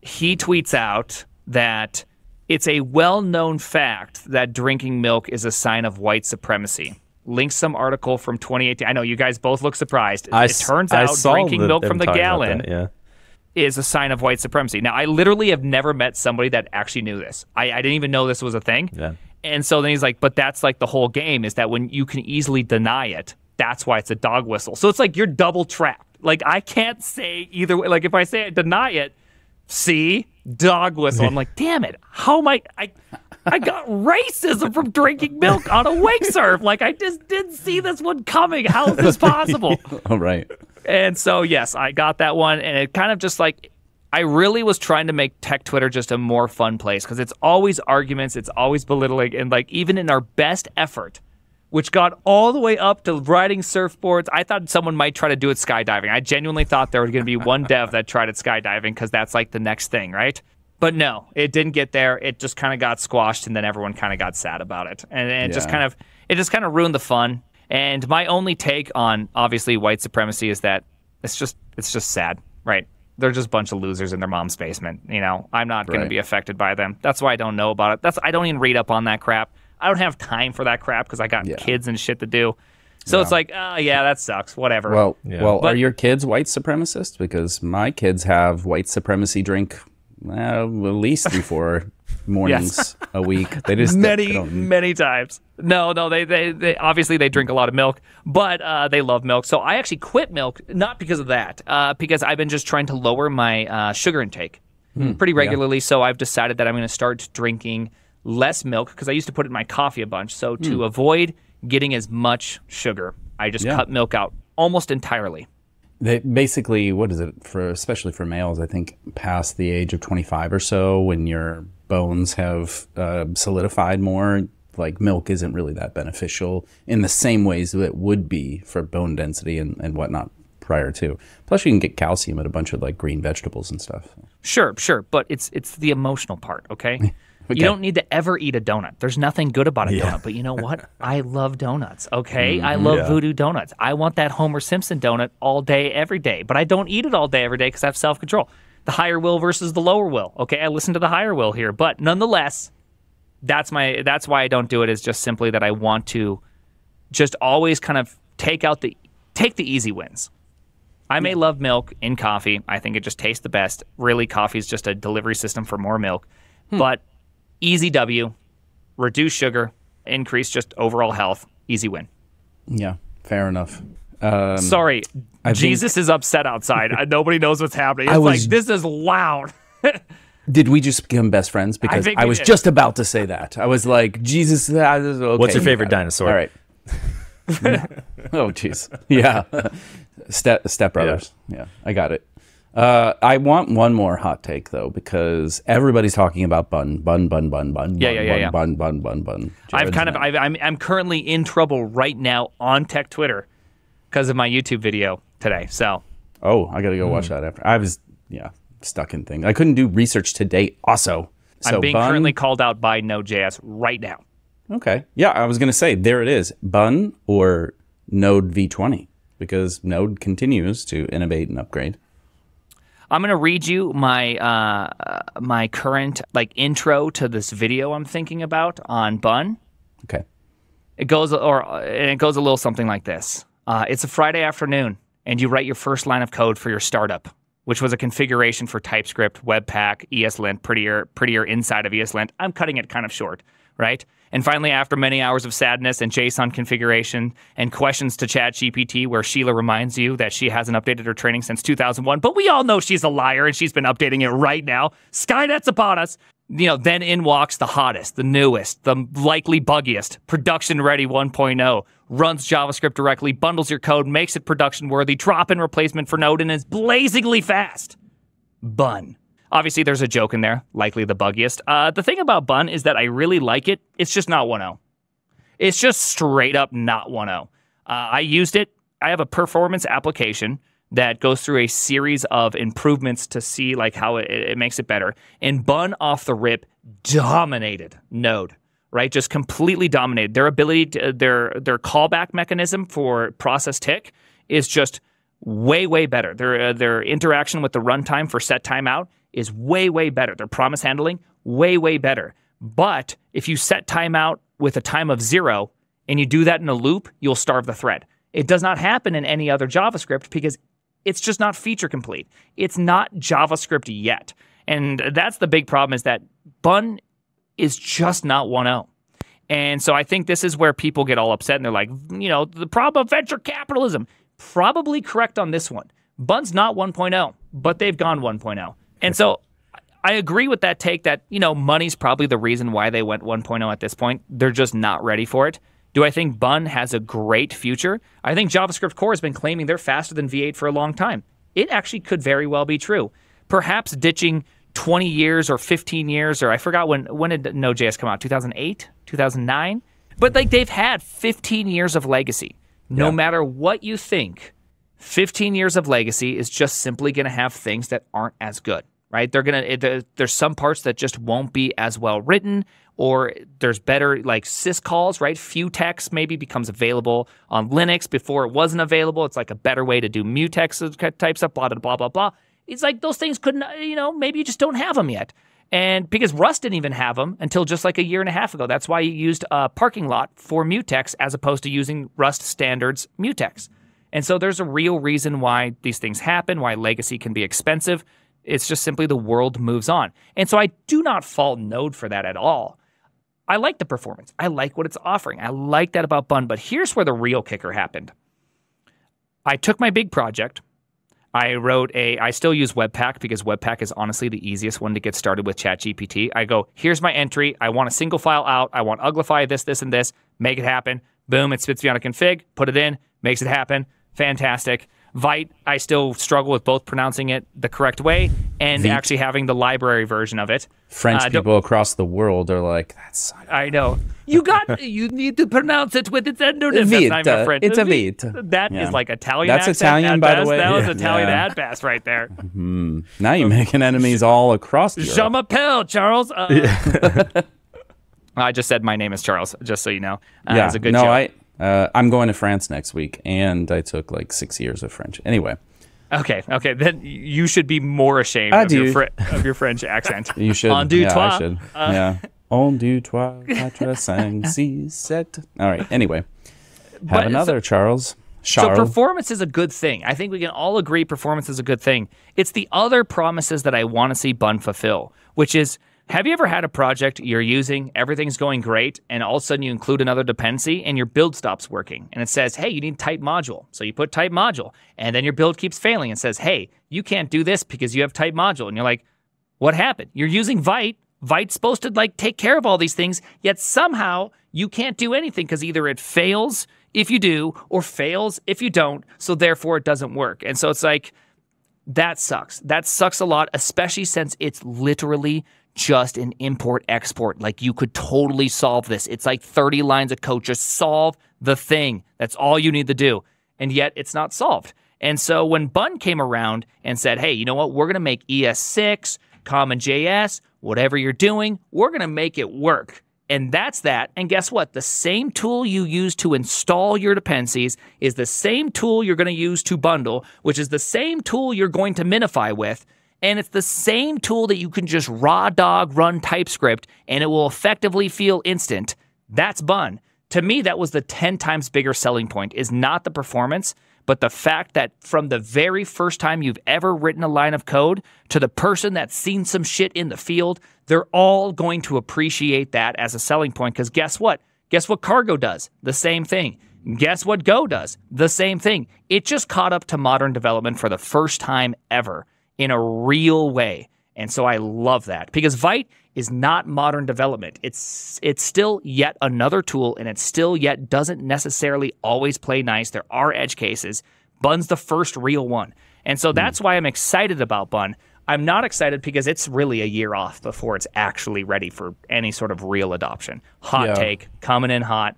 he tweets out that it's a well-known fact that drinking milk is a sign of white supremacy. Link some article from 2018. I know you guys both look surprised. I it turns I out drinking the- milk from the gallon that, yeah. is a sign of white supremacy. Now, I literally have never met somebody that actually knew this. I, I didn't even know this was a thing. Yeah. And so then he's like, but that's like the whole game is that when you can easily deny it, that's why it's a dog whistle. So it's like you're double trapped. Like I can't say either way. Like if I say I deny it, see, dog whistle. I'm like, damn it. How am I? I I got racism from drinking milk on a wake surf. Like I just didn't see this one coming. How is this possible? Oh, right. And so, yes, I got that one. And it kind of just like, I really was trying to make tech Twitter just a more fun place because it's always arguments, it's always belittling. And like, even in our best effort, which got all the way up to riding surfboards, I thought someone might try to do it skydiving. I genuinely thought there was going to be one dev that tried it skydiving because that's like the next thing, right? But no, it didn't get there. It just kind of got squashed, and then everyone kind of got sad about it, and, and it just kind of it just kind of ruined the fun. And my only take on obviously white supremacy is that it's just it's just sad, right? They're just a bunch of losers in their mom's basement. You know, I'm not going to be affected by them. That's why I don't know about it. That's I don't even read up on that crap. I don't have time for that crap because I got Yeah. kids and shit to do. So it's like, oh yeah, that sucks. Whatever. Well, Yeah. well, But- are your kids white supremacists? Because my kids have white supremacy drink well, at least three, four mornings a week. They just many don't- many times no no they, they they obviously they drink a lot of milk but uh, they love milk so i actually quit milk not because of that uh, because i've been just trying to lower my uh, sugar intake Hmm, pretty regularly so i've decided that i'm going to start drinking less milk because i used to put it in my coffee a bunch so to avoid getting as much sugar i just. Yeah. cut milk out almost entirely They basically, what is it for? Especially for males, I think past the age of twenty-five or so, when your bones have uh, solidified more, like milk isn't really that beneficial in the same ways that it would be for bone density and, and whatnot prior to. Plus, you can get calcium at a bunch of like green vegetables and stuff. Sure, sure, but it's it's the emotional part, okay? Okay. You don't need to ever eat a donut. There's nothing good about a donut, but you know what? I love donuts, okay? Mm, I love Yeah. voodoo donuts. I want that Homer Simpson donut all day every day, but I don't eat it all day every day cuz I have self-control. The higher will versus the lower will. Okay? I listen to the higher will here, but nonetheless, that's my that's why I don't do it is just simply that I want to just always kind of take out the take the easy wins. I may love milk in coffee. I think it just tastes the best. Really, coffee is just a delivery system for more milk. But easy W, reduce sugar, increase just overall health. Easy win. Yeah, fair enough. Um, Sorry, think- Jesus is upset outside. Nobody knows what's happening. It's I was- like this is loud. Did we just become best friends? Because think I, was did. just about to say that. I was like, Jesus. ah, this is- What's your favorite got dinosaur? All right. oh, jeez. Yeah. Step Step Brothers. Yeah. I got it. Uh, I want one more hot take though, because everybody's talking about bun, bun, bun, bun, bun, Yeah, bun, yeah, yeah, bun, yeah. bun, bun, bun, bun. I've Jarred's kind of. I've, I'm I'm currently in trouble right now on Tech Twitter because of my YouTube video today. So Oh, I gotta go watch Hmm. that after. I was yeah stuck in things. I couldn't do research today. Also, so I'm being bun, currently called out by Node.js right now. Okay. Yeah, I was going to say there it is. Bun or Node V20 because Node continues to innovate and upgrade. I'm gonna read you my uh, my current like intro to this video I'm thinking about on Bun. Okay. It goes or and it goes a little something like this. Uh, it's a Friday afternoon, and you write your first line of code for your startup, which was a configuration for TypeScript, Webpack, ESLint, prettier, prettier inside of ESLint. I'm cutting it kind of short, right? And finally, after many hours of sadness and JSON configuration and questions to ChatGPT, where Sheila reminds you that she hasn't updated her training since 2001, but we all know she's a liar and she's been updating it right now. Skynet's upon us. You know, then in walks the hottest, the newest, the likely buggiest, production ready 1.0, runs JavaScript directly, bundles your code, makes it production worthy, drop in replacement for Node, and is blazingly fast. Bun. Obviously, there's a joke in there, likely the buggiest. Uh, the thing about Bun is that I really like it. It's just not 1.0. It's just straight up not 1.0. Uh, I used it. I have a performance application that goes through a series of improvements to see like how it, it makes it better. And Bun off the rip dominated Node, right? Just completely dominated. Their ability, to, their their callback mechanism for process tick is just way way better. Their uh, their interaction with the runtime for set timeout is way way better. Their promise handling way way better. But if you set timeout with a time of zero and you do that in a loop, you'll starve the thread. It does not happen in any other JavaScript because it's just not feature complete. It's not JavaScript yet. And that's the big problem is that Bun is just not 1.0. And so I think this is where people get all upset and they're like, you know, the problem of venture capitalism. Probably correct on this one. Bun's not 1.0, but they've gone 1.0. And so I agree with that take that, you know, money's probably the reason why they went 1.0 at this point. They're just not ready for it. Do I think Bun has a great future? I think JavaScript Core has been claiming they're faster than V8 for a long time. It actually could very well be true. Perhaps ditching 20 years or 15 years, or I forgot when when did Node.js come out? 2008, 2009. But like they've had 15 years of legacy. No Yeah. matter what you think, 15 years of legacy is just simply going to have things that aren't as good, right? They're going to there's some parts that just won't be as well written or there's better like syscalls, right? Futex maybe becomes available on Linux before it wasn't available. It's like a better way to do mutex type stuff, blah blah blah blah blah. It's like those things couldn't, uh, you know, maybe you just don't have them yet. And because Rust didn't even have them until just like a year and a half ago. That's why you used a parking lot for mutex as opposed to using Rust standards mutex. And so there's a real reason why these things happen, why legacy can be expensive. It's just simply the world moves on. And so I do not fault Node for that at all. I like the performance. I like what it's offering. I like that about Bun. But here's where the real kicker happened. I took my big project. I wrote a, I still use Webpack because Webpack is honestly the easiest one to get started with ChatGPT. I go, here's my entry. I want a single file out. I want Uglify this, this, and this. Make it happen. Boom, it spits me out a config. Put it in, makes it happen. Fantastic. Vite, I still struggle with both pronouncing it the correct way and Vite. actually having the library version of it. French Uh, people across the world are like, that's I know. You got. you need to pronounce it with its endonym. That's not even Vite. French. It's a Vite. Vite. That is Yeah. like Italian. That's accent Italian, at by the way. That was Yeah. Italian Yeah. at best, right there. now you're making enemies all across Europe. Jean m'appelle Charles. Uh, I just said my name is Charles, just so you know. Uh, yeah, it's a good no, joke. I uh, I'm going to France next week, and I took like six years of French. Anyway, Okay, okay. Then you should be more ashamed of your. Fr- of your French accent. you should. En deux, yeah, trois. I should. Uh, yeah. En deux, trois, quatre, cinq, six, sept. All right. Anyway, have But- another Charles. So performance is a good thing. I think we can all agree performance is a good thing. It's the other promises that I want to see Bun fulfill, which is have you ever had a project you're using, everything's going great, and all of a sudden you include another dependency and your build stops working and it says, hey, you need type module. So you put type module and then your build keeps failing and says, hey, you can't do this because you have type module. And you're like, what happened? You're using Vite. Vite's supposed to like take care of all these things, yet somehow you can't do anything because either it fails if you do or fails if you don't. So therefore it doesn't work. And so it's like that sucks. That sucks a lot, especially since it's literally just an import export. Like you could totally solve this. It's like 30 lines of code. Just solve the thing. That's all you need to do. And yet it's not solved. And so when Bun came around and said, hey, you know what? We're going to make ES6, Common JS, whatever you're doing, we're going to make it work. And that's that. And guess what? The same tool you use to install your dependencies is the same tool you're going to use to bundle, which is the same tool you're going to minify with. And it's the same tool that you can just raw dog run TypeScript and it will effectively feel instant. That's Bun. To me, that was the 10 times bigger selling point is not the performance, but the fact that from the very first time you've ever written a line of code to the person that's seen some shit in the field, they're all going to appreciate that as a selling point. Because guess what? Guess what Cargo does? The same thing. Guess what Go does? The same thing. It just caught up to modern development for the first time ever in a real way. And so I love that because Vite is not modern development. It's it's still yet another tool and it still yet doesn't necessarily always play nice. There are edge cases. Bun's the first real one. And so hmm. that's why I'm excited about Bun. I'm not excited because it's really a year off before it's actually ready for any sort of real adoption. Hot Yeah. take, coming in hot.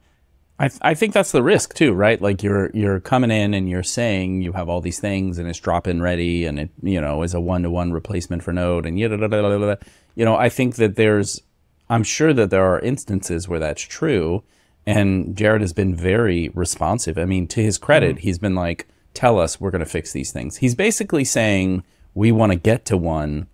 I, th- I think that's the risk too, right? Like you're you're coming in and you're saying you have all these things and it's drop in ready and it you know is a one to one replacement for Node and yada, you know I think that there's I'm sure that there are instances where that's true, and Jarred has been very responsive. I mean, to his credit, mm-hmm. he's been like, "Tell us, we're going to fix these things." He's basically saying, "We want to get to one."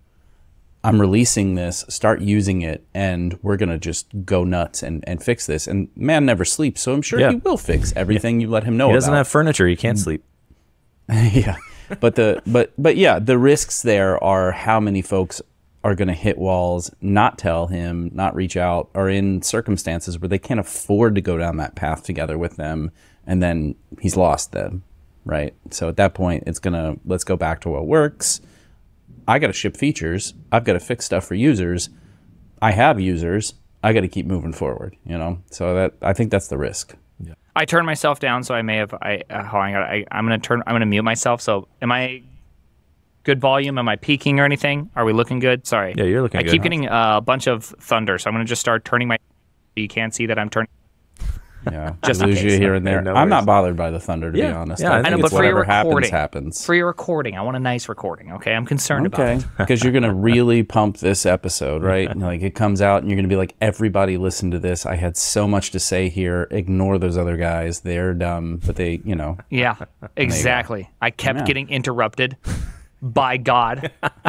I'm releasing this, start using it, and we're gonna just go nuts and, and fix this. And man never sleeps, so I'm sure Yeah. he will fix everything you let him know He doesn't about. have furniture. He can't mm. sleep. yeah, but the but but yeah, the risks there are how many folks are gonna hit walls, not tell him, not reach out, or in circumstances where they can't afford to go down that path together with them, and then he's lost them, right? So at that point, it's gonna let's go back to what works. I got to ship features. I've got to fix stuff for users. I have users. I got to keep moving forward. You know, so that I think that's the risk. I turned myself down, so I may have. I uh, hold on, I, I, I'm gonna turn. I'm gonna mute myself. So, am I good volume? Am I peaking or anything? Are we looking good? Sorry. Yeah, you're looking good. I good. keep getting uh, a bunch of thunder, so I'm gonna just start turning my. You can't see that I'm turning. Yeah, Just lose you here and there. No I'm not bothered by the thunder, to be honest. Yeah, I I know, think but it's for your whatever happens recording- happens. For your recording, I want a nice recording. Okay, I'm concerned about it. because you're gonna really pump this episode, right? And, Like it comes out, and you're gonna be like, "Everybody, listen to this. I had so much to say here. Ignore those other guys. They're dumb, but they, you know, Yeah, exactly. I kept Yeah. getting interrupted by God.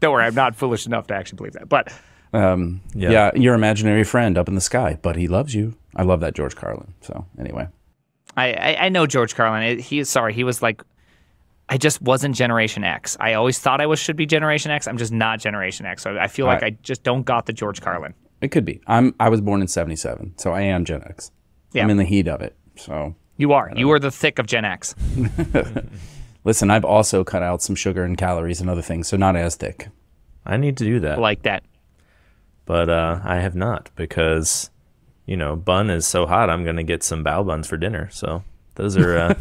Don't worry, I'm not foolish enough to actually believe that. But um, Yeah. yeah. your imaginary friend up in the sky, but he loves you. I love that George Carlin. So anyway, I, I, I know George Carlin. It- He sorry, he was like, I just wasn't Generation X. I always thought I was should be Generation X. I'm just not Generation X. So I feel like I- I just don't got the George Carlin. it could be. I'm. I was born in '77, so I am Gen X. Yeah. I'm in the heat of it. So You are. You are the thick of Gen X. listen, I've also cut out some sugar and calories and other things, so not as thick. I need to do that, Like that. But uh, I have not because you know bun is so hot. I'm gonna get some bao buns for dinner. So those are uh,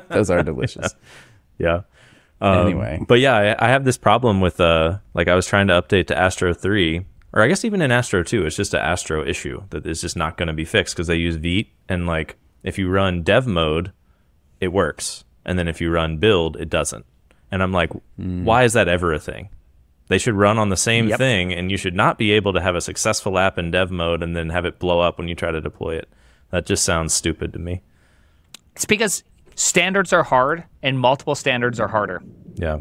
Those are delicious. yeah. Um, Anyway. but yeah, I, I have this problem with uh, like I was trying to update to Astro three, or I guess even in Astro two, it's just an Astro issue that is just not going to be fixed because they use Vite and like if you run dev mode, it works, and then if you run build, it doesn't. And I'm like, why is that ever a thing? They should run on the same Yep. thing, and you should not be able to have a successful app in dev mode and then have it blow up when you try to deploy it. That just sounds stupid to me. It's because standards are hard and multiple standards are harder. Yeah.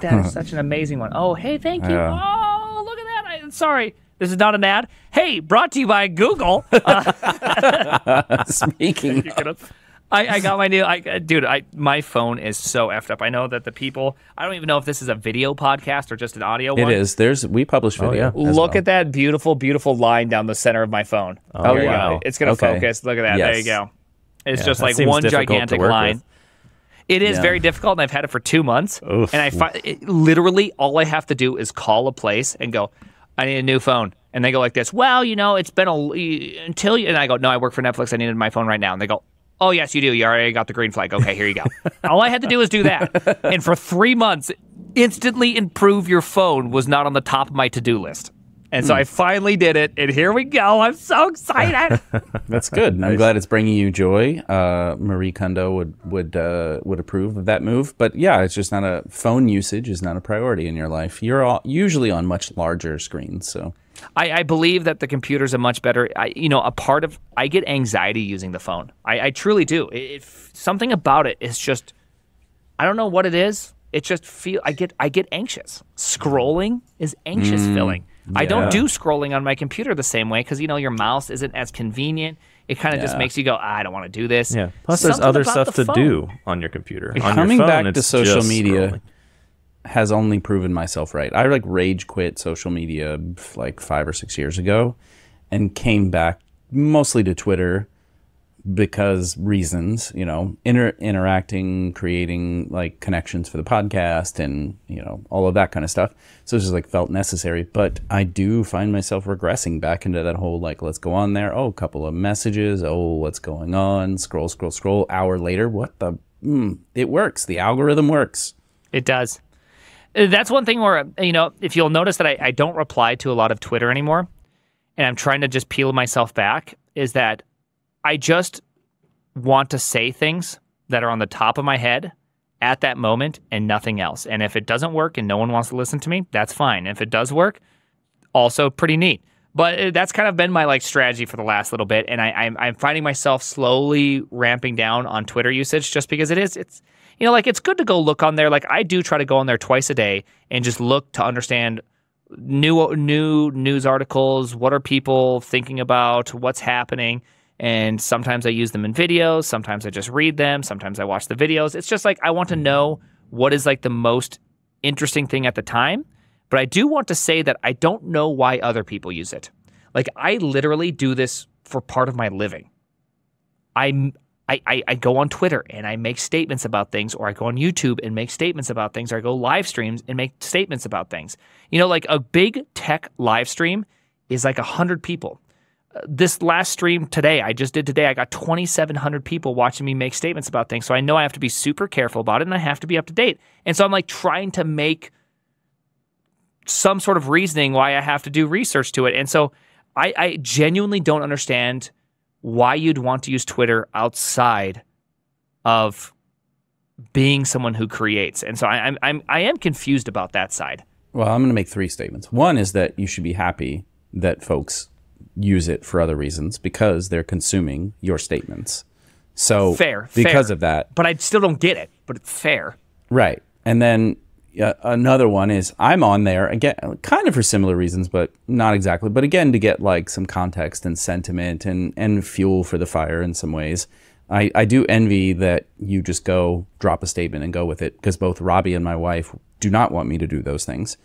That is such an amazing one. Oh, hey, thank you. Yeah. Oh, look at that. I, sorry. This is not an ad. Hey, brought to you by Google. Uh, Speaking, I, I got my new, I, uh, dude. I my phone is so effed up. I know that the people. I don't even know if this is a video podcast or just an audio it one. is. There's we publish video. yeah. Look well. at that beautiful, beautiful line down the center of my phone. Oh, Here you go. wow. It's gonna Okay. focus. Look at that. There you go. It's Yeah, just like one gigantic line. with. It is Yeah. very difficult, and I've had it for two months. Oof. And I fi- it, literally all I have to do is call a place and go, "I need a new phone," and they go like this. Well, you know, it's been a until you, and I go, "No, I work for Netflix. I needed my phone right now." And they go, "Oh yes, you do. You already got the green flag. Okay, here you go." all I had to do was do that, and for three months, instantly improve your phone was not on the top of my to do list. And so I finally did it, and here we go. I'm so excited. That's good. and I'm glad it's bringing you joy. Uh, Marie Kondo would would uh, would approve of that move. But yeah, it's just not a phone usage is not a priority in your life. You're all, usually on much larger screens, so I, I believe that the computer's a much better. I, you know, a part of I get anxiety using the phone. I, I truly do. It, it, something about it is just, I don't know what it is. It just feel I get I get anxious. Scrolling is anxious filling. I don't do scrolling on my computer the same way because you know your mouse isn't as convenient. It kind of just makes you go, "Ah, I don't want to do this. Yeah. Plus, there's other stuff the to phone. do on your computer. On Coming your phone, back to social media scrolling. Has only proven myself right. I like rage quit social media like five or six years ago, and came back mostly to Twitter because reasons, you know, inter- interacting, creating like connections for the podcast and, you know, all of that kind of stuff. So it's just like felt necessary. But I do find myself regressing back into that whole like, let's go on there. Oh, a couple of messages. Oh, what's going on? Scroll, scroll, scroll. Hour later, what the? Mm, it works. The algorithm works. It does. That's one thing where, you know, if you'll notice that I, I don't reply to a lot of Twitter anymore, and I'm trying to just peel myself back, is that I just want to say things that are on the top of my head at that moment and nothing else. And if it doesn't work and no one wants to listen to me, that's fine. If it does work, also pretty neat. But uh, that's kind of been my like strategy for the last little bit, and I, I'm I'm finding myself slowly ramping down on Twitter usage just because it is it's you know like it's good to go look on there. Like I do try to go on there twice a day and just look to understand new new news articles. What are people thinking about? What's happening? And sometimes I use them in videos. Sometimes I just read them. Sometimes I watch the videos. It's just like I want to know what is like the most interesting thing at the time. But I do want to say that I don't know why other people use it. Like I literally do this for part of my living. I'm I, I, I go on Twitter and I make statements about things, or I go on YouTube and make statements about things, or I go live streams and make statements about things. You know, like a big tech live stream is like 100 people. Uh, This last stream today, I just did today, I got 2,700 people watching me make statements about things. So I know I have to be super careful about it and I have to be up to date. And so I'm like trying to make some sort of reasoning why I have to do research to it. And so I, I genuinely don't understand why you'd want to use Twitter outside of being someone who creates. And so I, I'm, I'm I am confused about that side. Well, I'm going to make three statements. One is that you should be happy that folks use it for other reasons because they're consuming your statements. So Fair, because fair. of that, But I still don't get it. But it's fair. right? And then another one is I'm on there again, kind of for similar reasons, but not exactly. But again, to get like some context and sentiment and and fuel for the fire in some ways. I, I do envy that you just go drop a statement and go with it because both Robbie and my wife do not want me to do those things.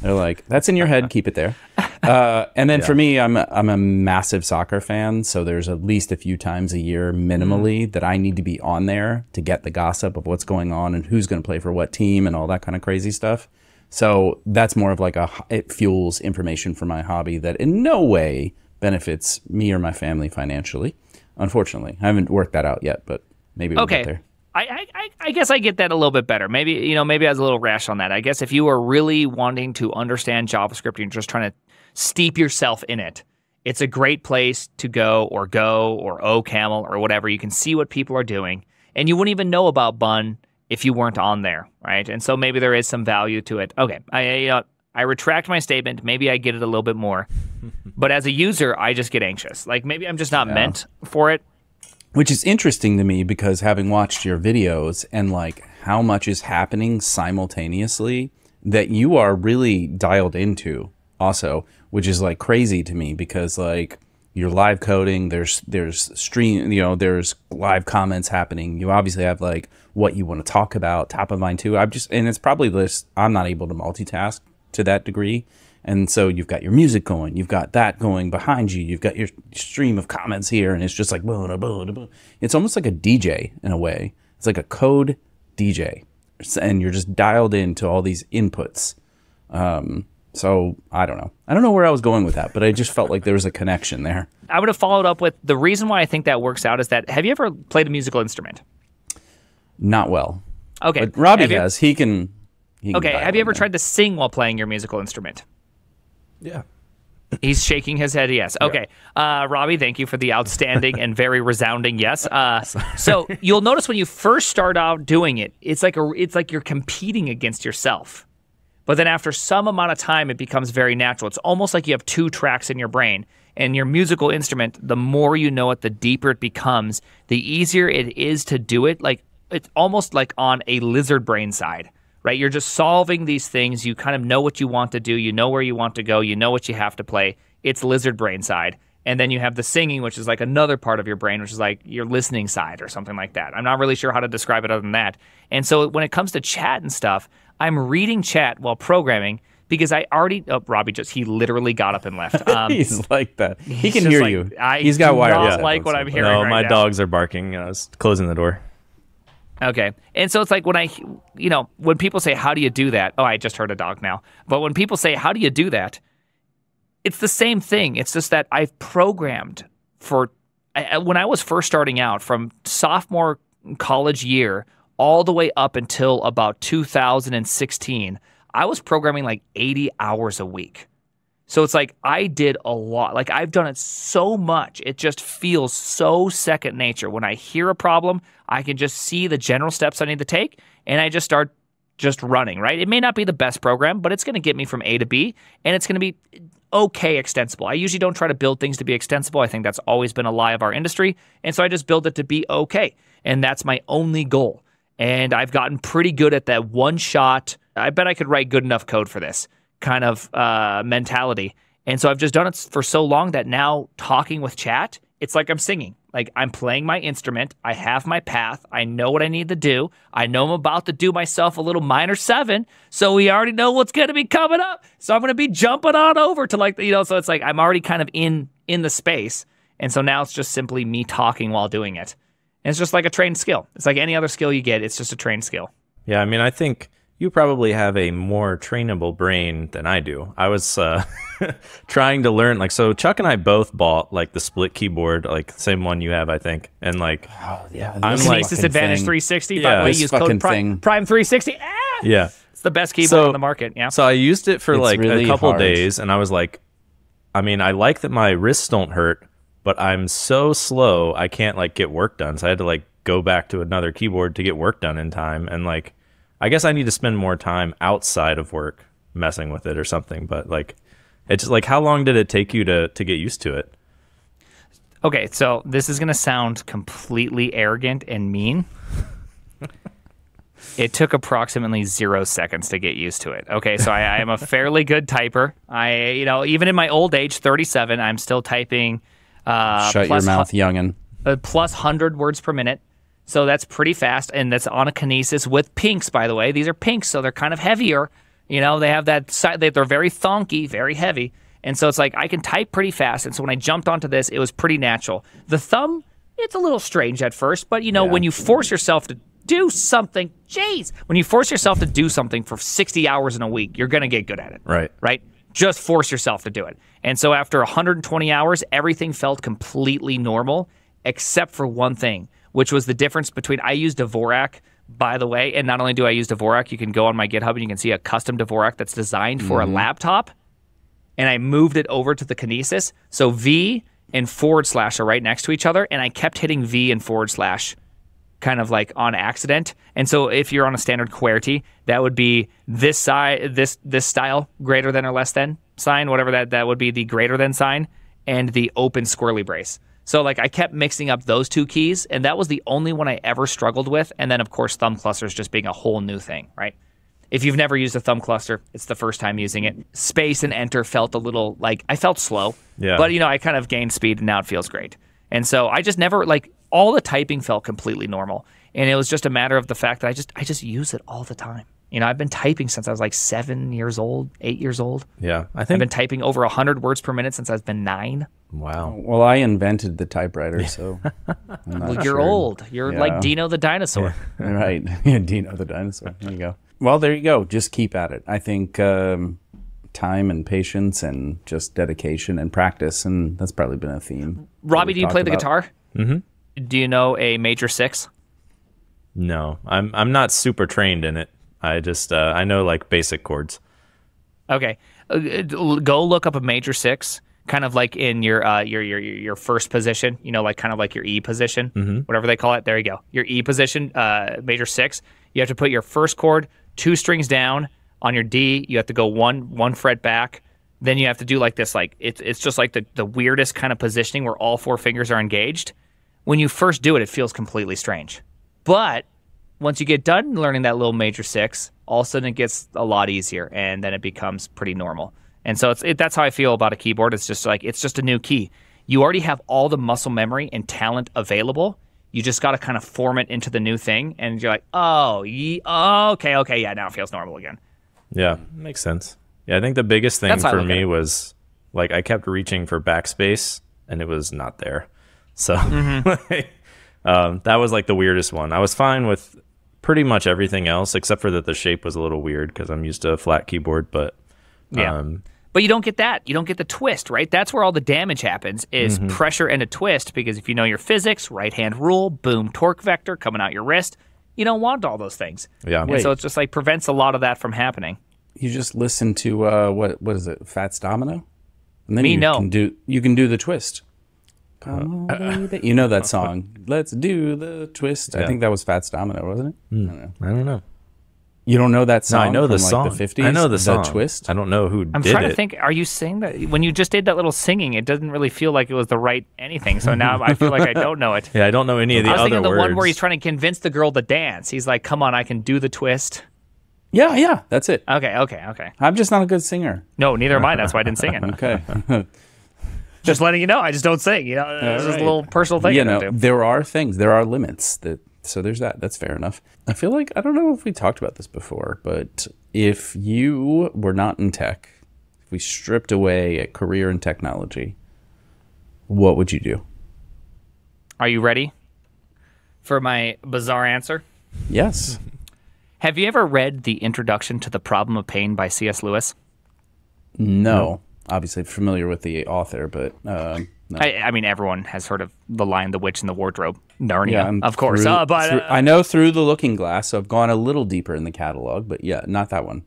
They're like, that's in your head, keep it there. Uh, and then for me, I'm a, I'm a massive soccer fan, so there's at least a few times a year minimally that I need to be on there to get the gossip of what's going on and who's going to play for what team and all that kind of crazy stuff. So that's more of like a it fuels information for my hobby that in no way benefits me or my family financially. Unfortunately, I haven't worked that out yet, but maybe we'll Okay. get there. I, I, I- guess I get that a little bit better. Maybe you know, maybe I was a little rash on that. I guess if you are really wanting to understand JavaScript and you're just trying to steep yourself in it, it's a great place to go or go or OCaml or whatever. You can see what people are doing, and you wouldn't even know about Bun if you weren't on there, right? And so maybe there is some value to it. Okay, I I, you know, I retract my statement. Maybe I get it a little bit more, but as a user, I just get anxious. Like maybe I'm just not meant for it. Which is interesting to me because having watched your videos and like how much is happening simultaneously that you are really dialed into also, which is like crazy to me because like you're live coding, there's there's stream, you know, there's live comments happening. You obviously have like what you want to talk about top of mind too. I'm just and it's probably this I'm not able to multitask to that degree. And so you've got your music going, you've got that going behind you, you've got your stream of comments here, and it's just like, blah, blah, blah, blah. it's almost like a DJ in a way. It's like a code DJ, and you're just dialed into all these inputs. Um, so I don't know. I don't know where I was going with that, but I just felt like there was a connection there. I would have followed up with the reason why I think that works out is that have you ever played a musical instrument? Not well, Okay. but Robbie have you, has. He can. He can Okay. Have you ever there. tried to sing while playing your musical instrument? Yeah. He's shaking his head. Yes. Okay. Uh, Robbie, thank you for the outstanding and very resounding yes. Uh, so you'll notice when you first start out doing it, it's like a, it's like you're competing against yourself. But then after some amount of time, it becomes very natural. It's almost like you have two tracks in your brain. And your musical instrument, the more you know it, the deeper it becomes, the easier it is to do it. Like it's almost like on a lizard brain side, right? You're just solving these things. You kind of know what you want to do. You know where you want to go. You know what you have to play. It's lizard brain side. And then you have the singing, which is like another part of your brain, which is like your listening side or something like that. I'm not really sure how to describe it other than that. And so when it comes to chat and stuff, I'm reading chat while programming because I already. Oh, Robbie just he literally got up and left. Um, He's like that. He can hear like, you. I He's got wireless. not like what I'm hearing. no, right my now. dogs are barking. I was closing the door. Okay. And so it's like when I, you know, when people say, how do you do that? Oh, I just heard a dog now. But when people say, how do you do that? It's the same thing. It's just that I've programmed for, when I was first starting out from sophomore college year all the way up until about 2016, I was programming like 80 hours a week. So it's like I did a lot. Like I've done it so much. It just feels so second nature. When I hear a problem, I can just see the general steps I need to take and I just start just running, right? It may not be the best program, but it's going to get me from A to B and it's going to be okay extensible. I usually don't try to build things to be extensible. I think that's always been a lie of our industry. And so I just build it to be okay. And that's my only goal. And I've gotten pretty good at that one shot. I bet I could write good enough code for this kind of uh, mentality. And so I've just done it for so long that now talking with chat, it's like I'm singing. Like I'm playing my instrument. I have my path. I know what I need to do. I know I'm about to do myself a little minor seven. So we already know what's going to be coming up. So I'm going to be jumping on over to like, you know, so it's like I'm already kind of in in the space. And so now it's just simply me talking while doing it. And it's just like a trained skill. It's like any other skill you get. It's just a trained skill. Yeah, I mean, I think you probably have a more trainable brain than I do. I was uh, trying to learn, like, so Chuck and I both bought like the split keyboard, like the same one you have, I think, and like, Oh yeah, I'm this like- Kinesis Advantage thing. 360. Yeah, By the way, this use code Prime, thing. Prime 360. Ah! yeah. It's the best keyboard So- on the market. Yeah. So I used it for It's like really a couple hard. days, and I was like, I mean, I like that my wrists don't hurt, but I'm so slow, I can't like get work done. So I had to like go back to another keyboard to get work done in time, and like, I guess I need to spend more time outside of work messing with it or something. But like, it's like, how long did it take you to to get used to it? Okay, so this is going to sound completely arrogant and mean. it took approximately zero seconds to get used to it. Okay, so I, I am a fairly good typer. I, you know, even in my old age, 37, I'm still typing. Uh, Shut your plus hu- mouth, youngin. uh, plus 100 words per minute. So that's pretty fast. And that's on a Kinesis with pinks, by the way. These are pinks, so they're kind of heavier. You know, they have that side, they- they're very thonky, very heavy. And so it's like I can type pretty fast. And so when I jumped onto this, it was pretty natural. The thumb, it's a little strange at first, but you know, when you force yourself to do something, jeez, when you force yourself to do something for 60 hours in a week, you're going to get good at it Right. right? Just force yourself to do it. And so after 120 hours, everything felt completely normal except for one thing, which was the difference between I used Dvorak, by the way, and not only do I use Dvorak, you can go on my GitHub and you can see a custom Dvorak that's designed for a mm-hmm. laptop. And I moved it over to the Kinesis. So V and forward slash are right next to each other, and I kept hitting V and forward slash kind of like on accident. And so if you're on a standard QWERTY, that would be this side this this style greater than or less than sign, whatever that that would be the greater than sign and the open squirrely brace. So like I kept mixing up those two keys and that was the only one I ever struggled with and then of course thumb clusters just being a whole new thing, right? If you've never used a thumb cluster, it's the first time using it. Space and enter felt a little like I felt slow. Yeah. But you know, I kind of gained speed and now it feels great. And so I just never like all the typing felt completely normal. And it was just a matter of the fact that I just I just use it all the time. You know, I've been typing since I was like seven years old, eight years old. Yeah, I think I've been typing over hundred words per minute since I've been nine. wow. Well, I invented the typewriter, so I'm not Well, you're sure. old. You're like Dino the dinosaur. Right. Yeah, Dino the dinosaur. There you go. Well, there you go. Just keep at it. I think um, time and patience and just dedication and practice, and that's probably been a theme. Robbie, do you talked play the guitar? Mm-hmm. Do you know a major six? No, I'm I'm not super trained in it. I just uh, I know like basic chords. Okay, Uh, go look up a major six, kind of like in your uh, your your your first position. You know, like kind of like your E position, Mm-hmm. whatever they call it. There you go. Your E position, uh, major six. You have to put your first chord two strings down on your D. You have to go one one fret back. Then you have to do like this, like it's it's just like the the weirdest kind of positioning where all four fingers are engaged. When you first do it, it feels completely strange, but once you get done learning that little major six, all of a sudden it gets a lot easier, and then it becomes pretty normal. And so it's it, that's how I feel about a keyboard. It's just like it's just a new key. You already have all the muscle memory and talent available. You just got to kind of form it into the new thing, and you're like, oh, ye- oh, okay, okay, yeah, now it feels normal again. Yeah, makes sense. Yeah, I think the biggest thing That's for me was like I kept reaching for backspace and it was not there. So Mm-hmm. um, that was like the weirdest one. I was fine with pretty much everything else except for that the shape was a little weird because I'm used to a flat keyboard. But Yeah. um, But you don't get that. You don't get the twist, right? That's where all the damage happens is Mm-hmm. pressure and a twist because if you know your physics, right hand rule, boom, torque vector coming out your wrist, you don't want all those things. yeah, And so it's just like prevents a lot of that from happening. You just listen to uh, what what is it, Fats Domino, and then Me, you no. can do you can do the twist. Come uh, on, uh, uh, baby. You know that song. Let's do the twist. I think that was Fats Domino, wasn't it? Hmm. I don't know. I don't know. You don't know that No, song? I know the from, like, song. The fifties. I know the song. twist. I don't know who I'm did trying it. to think. Are you saying that when you just did that little singing, it doesn't really feel like it was the right anything? So now I feel like I don't know it. Yeah, I don't know any of the I was other thinking the words. one where he's trying to convince the girl to dance. He's like, "Come on, I can do the twist." Yeah, yeah, that's it. Okay, okay, okay. I'm just not a good singer. No, neither am I. That's why I didn't sing it. Okay. Just letting you know, I just don't sing. You know, it's just a little personal thing. you know, do. there are things, there are limits that. So there's that. That's fair enough. I feel like I don't know if we talked about this before, but if you were not in tech, if we stripped away a career in technology, what would you do? Are you ready for my bizarre answer? Yes. Have you ever read The Introduction to the Problem of Pain by C.S. Lewis? No. Obviously familiar with the author, but um, no. I, I mean, everyone has heard of The Lion, the Witch, and the Wardrobe. Narnia, Yeah, of course. through- uh, but through- uh, I know through the Looking Glass, so I've gone a little deeper in the catalog, but yeah, not that one.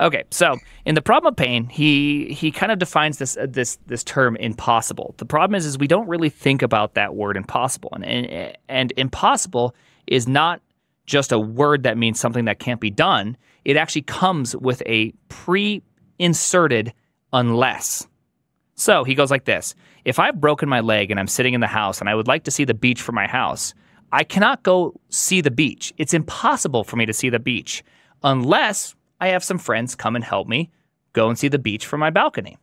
Okay, so in the problem of pain, he he kind of defines this uh, this this term impossible. The problem is is we don't really think about that word impossible, and and, and impossible is not just a word that means something that can't be done. It actually comes with a pre-inserted unless. So he goes like this If I've broken my leg and I'm sitting in the house and I would like to see the beach from my house, I cannot go see the beach. It's impossible for me to see the beach unless I have some friends come and help me go and see the beach from my balcony.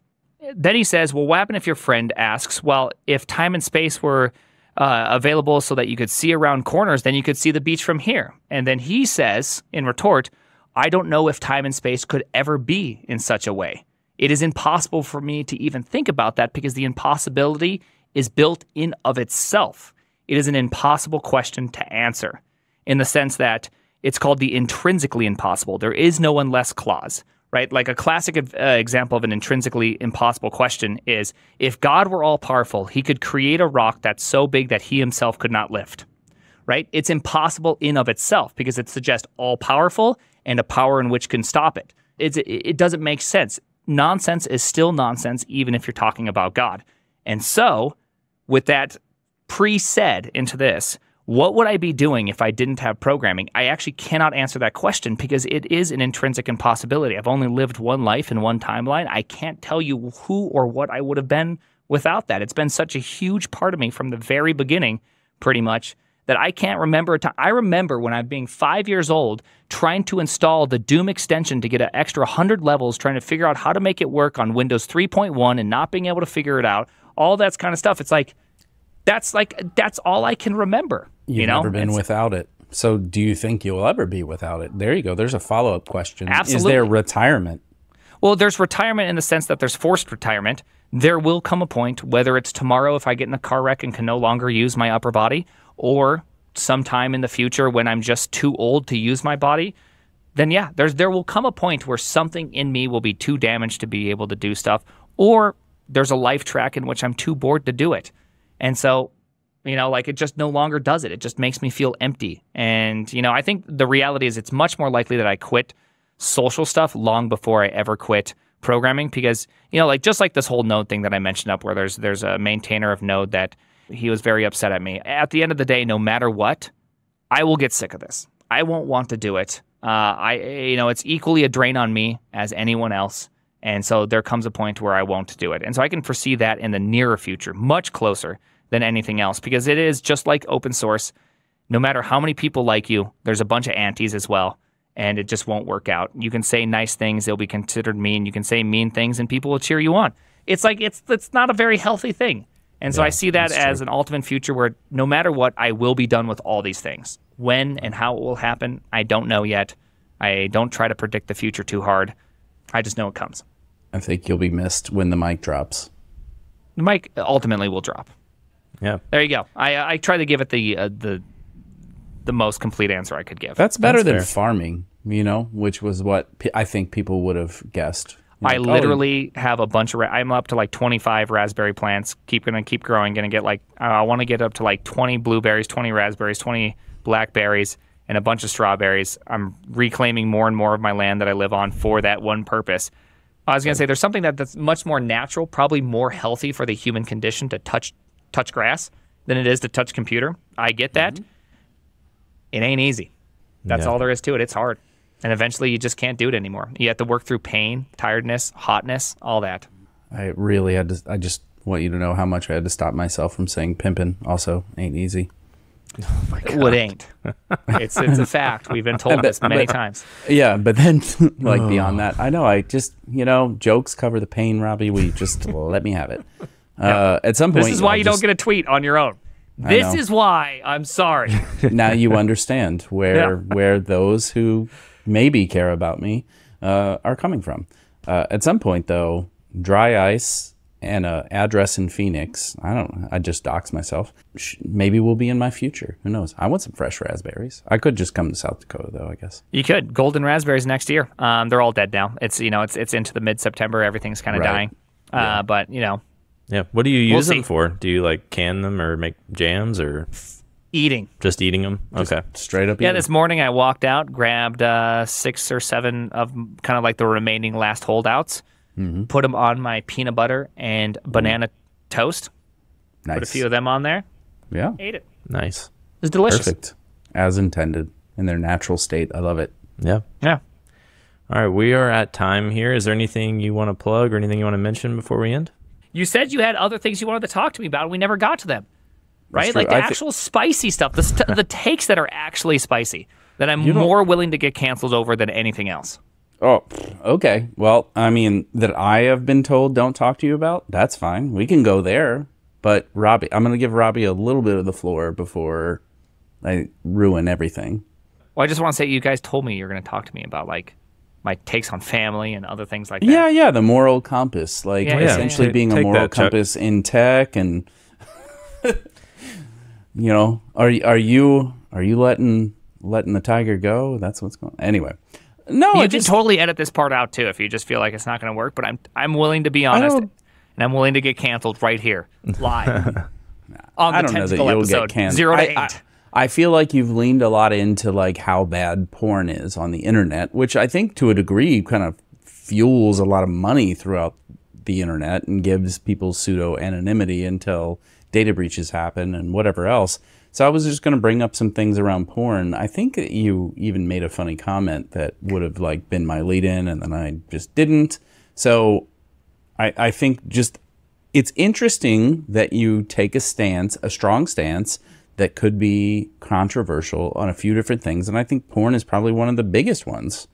Then he says, Well, what happened if your friend asks, Well, if time and space were uh, available so that you could see around corners, then you could see the beach from here. And then he says in retort, I don't know if time and space could ever be in such a way. It is impossible for me to even think about that because the impossibility is built in of itself. It is an impossible question to answer in the sense that it's called the intrinsically impossible. There is no unless clause, right? Like a classic uh, example of an intrinsically impossible question is if God were all powerful, he could create a rock that's so big that he himself could not lift, right? It's impossible in of itself because it suggests all powerful and a power in which can stop it. It's, it, it doesn't make sense. Nonsense is still nonsense, even if you're talking about God. And so, with that pre said into this, what would I be doing if I didn't have programming? I actually cannot answer that question because it is an intrinsic impossibility. I've only lived one life in one timeline. I can't tell you who or what I would have been without that. It's been such a huge part of me from the very beginning, pretty much, that I can't remember a time. I remember when I'm being five years old trying to install the Doom extension to get an extra 100 levels, trying to figure out how to make it work on Windows 3.1 and not being able to figure it out. All that kind of stuff. It's like, that's like, that's all I can remember. You've you know? never been It's- without it. So do you think you'll ever be without it? There you go. There's a follow up question. Is there retirement? Well, there's retirement in the sense that there's forced retirement. There will come a point, whether it's tomorrow if I get in a car wreck and can no longer use my upper body, or sometime in the future when I'm just too old to use my body, then yeah, there's there will come a point where something in me will be too damaged to be able to do stuff, or there's a life track in which I'm too bored to do it. And so, you know, like it just no longer does it. It just makes me feel empty. And, you know, I think the reality is it's much more likely that I quit social stuff long before I ever quit programming because you know like just like this whole node thing that I mentioned up where there's there's a maintainer of node that he was very upset at me at the end of the day no matter what I will get sick of this I won't want to do it uh, I you know it's equally a drain on me as anyone else and so there comes a point where I won't do it and so I can foresee that in the nearer future much closer than anything else because it is just like open source no matter how many people like you, there's a bunch of antis as well, and it just won't work out. You can say nice things, they'll be considered mean. You can say mean things, and people will cheer you on. It's like it's it's not a very healthy thing. And so I see that as an ultimate future where no matter what, I will be done with all these things. When and how it will happen, I don't know yet. I don't try to predict the future too hard. I just know it comes. I think you'll be missed when the mic drops. The mic ultimately will drop. Yeah. There you go. I I try to give it the uh, the the most complete answer I could give. That's better That's than fair. farming, you know, which was what I think people would have guessed. I Like, oh, literally have a bunch of. Ra- I'm up to like 25 raspberry plants. Keep gonna keep growing. Gonna get like I want to get up to like 20 blueberries, 20 raspberries, 20 blackberries, and a bunch of strawberries. I'm reclaiming more and more of my land that I live on for that one purpose. I was gonna say there's something that, that's much more natural, probably more healthy for the human condition to touch touch grass than it is to touch computer. I get that. Mm-hmm. It ain't easy. That's Yeah. all there is to it. It's hard. And eventually you just can't do it anymore. You have to work through pain, tiredness, hotness, all that. I really had to. I just want you to know how much I had to stop myself from saying pimping Also, ain't easy. Well, it ain't. It's it's a fact. We've been told this many times. Yeah, but then like beyond that, I know I just you know jokes cover the pain, Robbie. We just let me have it. Uh, at some point, This is why I'll you don't get a tweet on your own. This is why. I'm sorry. now you understand where Yeah. where those who maybe care about me uh, are coming from. Uh, at some point, though, dry ice and a address in Phoenix. I don't. I just dox myself. Sh- Maybe will be in my future. Who knows? I want some fresh raspberries. I could just come to South Dakota, though. I guess. You could golden raspberries next year. Um, they're all dead now. It's you know it's it's into the mid September. Everything's kind of Right. dying. Uh, but you know, Yeah. What do you We'll use them see. for? Do you like can them or make jams or eating. just eating them? Okay. Straight up. Yeah, eating. this morning I walked out, grabbed uh, six or seven of kind of like the remaining last holdouts, Mm-hmm. put them on my peanut butter and banana toast. nice. Put a few of them on there. Yeah. Ate it. Nice. It's delicious. Perfect. As intended in their natural state. I love it. Yeah. Yeah. All right. We are at time here. Is there anything you want to plug or anything you want to mention before we end? You said you had other things you wanted to talk to me about. and We never got to them. Right? Like the I thi- actual spicy stuff, the, st- the takes that are actually spicy that I'm more willing to get canceled over than anything else. Oh, okay. Well, I mean, that I have been told don't talk to you about, that's fine. We can go there. But Robbie, I'm going to give Robbie a little bit of the floor before I ruin everything. Well, I just want to say you guys told me you're going to talk to me about like my takes on family and other things like that. Yeah, yeah, the moral compass. Like Yeah, yeah, essentially yeah. being a moral that, Chuck. compass in tech and you know, are are you are you letting letting the tiger go? That's what's going On. Anyway. No, You I can just totally edit this part out too if you just feel like it's not going to work. But I'm I'm willing to be honest, and I'm willing to get canceled right here live on the I don't know that you'll episode get canceled. zero to I, eight. I, I feel like you've leaned a lot into like how bad porn is on the internet, which I think to a degree kind of fuels a lot of money throughout the internet and gives people pseudo anonymity until data breaches happen and whatever else. So I was just going to bring up some things around porn. I think you even made a funny comment that would have like been my lead in and then I just didn't. So I, I think just it's interesting that you take a stance, a strong stance that could be controversial on a few different things. And I think porn is probably one of the biggest ones,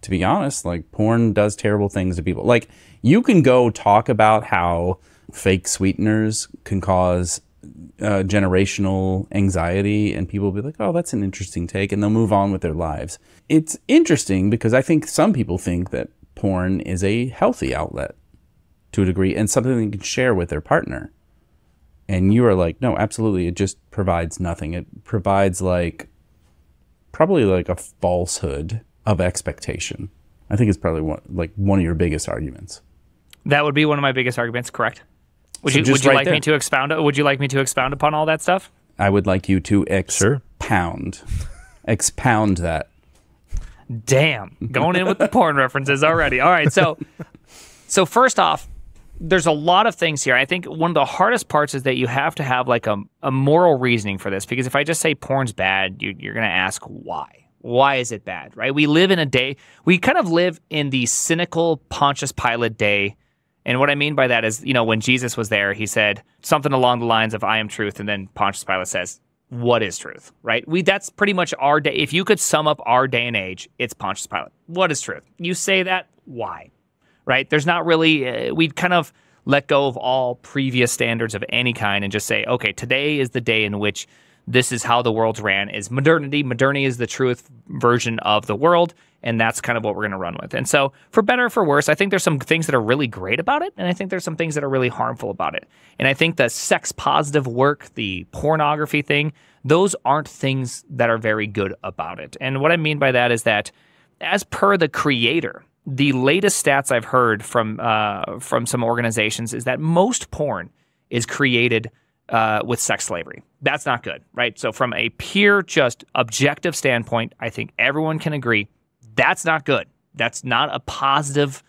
to be honest. Like, porn does terrible things to people. Like, you can go talk about how fake sweeteners can cause uh, generational anxiety, and people will be like, oh, that's an interesting take, and they'll move on with their lives. It's interesting because I think some people think that porn is a healthy outlet to a degree and something they can share with their partner. And you are like, no, absolutely. It just provides nothing. It provides like probably like a falsehood of expectation. I think it's probably one like one of your biggest arguments. That would be one of my biggest arguments. Correct. Would So you Would you right like me to expound? Would you like me to expound upon all that stuff? I would like you to Sure. expound, expound that. Damn, going in with the porn references already. All right, so so first off, there's a lot of things here. I think one of the hardest parts is that you have to have like a, a moral reasoning for this because if I just say porn's bad, you, you're going to ask why. Why is it bad, right? We live in a day, we kind of live in the cynical Pontius Pilate day. And what I mean by that is, you know, when Jesus was there, he said something along the lines of, I am truth. And then Pontius Pilate says, what is truth, right? We that's pretty much our day. If you could sum up our day and age, it's Pontius Pilate. What is truth? You say that, why? Right? There's not really. Uh, we kind of let go of all previous standards of any kind and just say, okay, today is the day in which this is how the world's ran. Is modernity? Modernity is the truth version of the world, and that's kind of what we're going to run with. And so, for better or for worse, I think there's some things that are really great about it, and I think there's some things that are really harmful about it. And I think the sex positive work, the pornography thing, those aren't things that are very good about it. And what I mean by that is that, as per the creator, the latest stats I've heard from uh, from some organizations is that most porn is created uh, with sex slavery. That's not good, right? So, from a pure, just objective standpoint, I think everyone can agree that's not good. That's not a positive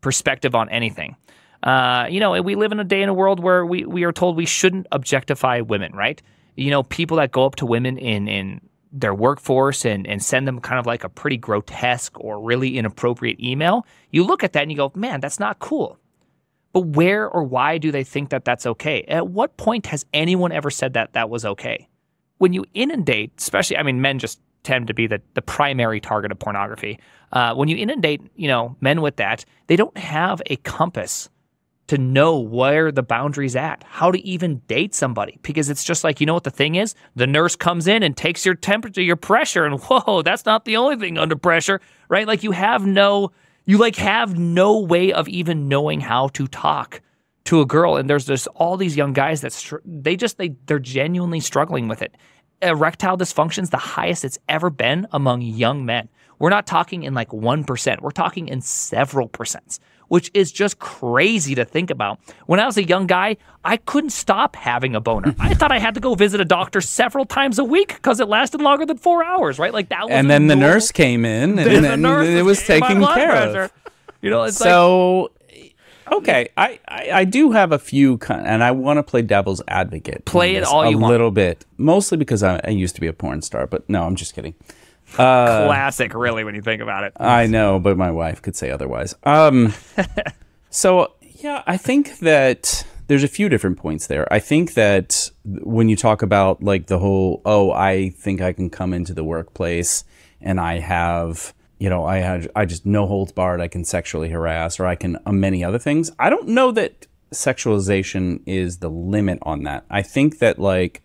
perspective on anything. Uh, you know, we live in a day in a world where we, we are told we shouldn't objectify women, right? You know, people that go up to women in, in their workforce and, and send them kind of like a pretty grotesque or really inappropriate email, you look at that and you go, man, that's not cool. But where or why do they think that that's okay? At what point has anyone ever said that that was okay? When you inundate, especially, I mean, men just tend to be the, the primary target of pornography. Uh, when you inundate, you know, men with that, they don't have a compass to know where the boundary's at, how to even date somebody. Because it's just like, you know what the thing is? The nurse comes in and takes your temperature, your pressure, and whoa, that's not the only thing under pressure, right? Like you have no you like have no way of even knowing how to talk to a girl and there's just all these young guys that str- they just they they're genuinely struggling with it erectile dysfunction is the highest it's ever been among young men we're not talking in like 1% we're talking in several percents which is just crazy to think about. When I was a young guy, I couldn't stop having a boner. I thought I had to go visit a doctor several times a week because it lasted longer than four hours, right? Like that was And then the nurse came in and then, it was taken care pressure. of. You know, it's so like, okay, I, I, I do have a few, and I want to play devil's advocate. Play it all a you want. A little bit, mostly because I, I, used to be a porn star, but no, I'm just kidding. Uh, Classic, really, when you think about it. I know, but my wife could say otherwise. Um, so, yeah, I think that there's a few different points there. I think that when you talk about like the whole, oh, I think I can come into the workplace and I have, you know, I have, I just no holds barred. I can sexually harass or I can uh, many other things. I don't know that sexualization is the limit on that. I think that like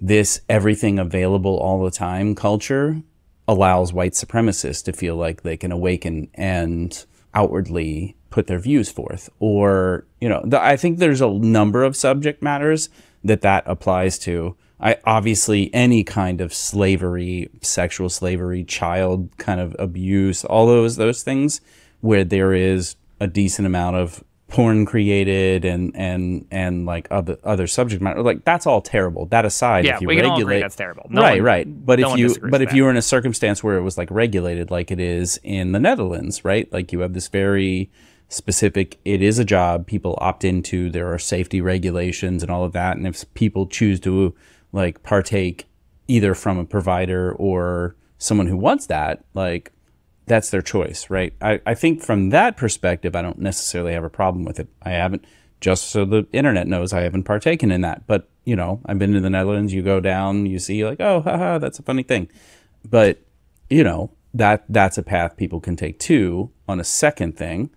this everything available all the time culture allows white supremacists to feel like they can awaken and outwardly put their views forth. Or, you know, the, I think there's a number of subject matters that that applies to. I obviously any kind of slavery, sexual slavery, child kind of abuse, all those those things where there is a decent amount of porn created and and and like other other subject matter like that's all terrible. That aside yeah, if you we regulate can all agree that's terrible. No right one, right. But no if you but if that. you were in a circumstance where it was like regulated like it is in the Netherlands right? Like you have this very specific it is a job people opt into there are safety regulations and all of that and if people choose to like partake either from a provider or someone who wants that like that's their choice, right? I, I think from that perspective, I don't necessarily have a problem with it. I haven't, just so the internet knows, I haven't partaken in that. But, you know, I've been to the Netherlands, you go down, you see, like, oh, haha, that's a funny thing. But, you know, that that's a path people can take too on a second thing.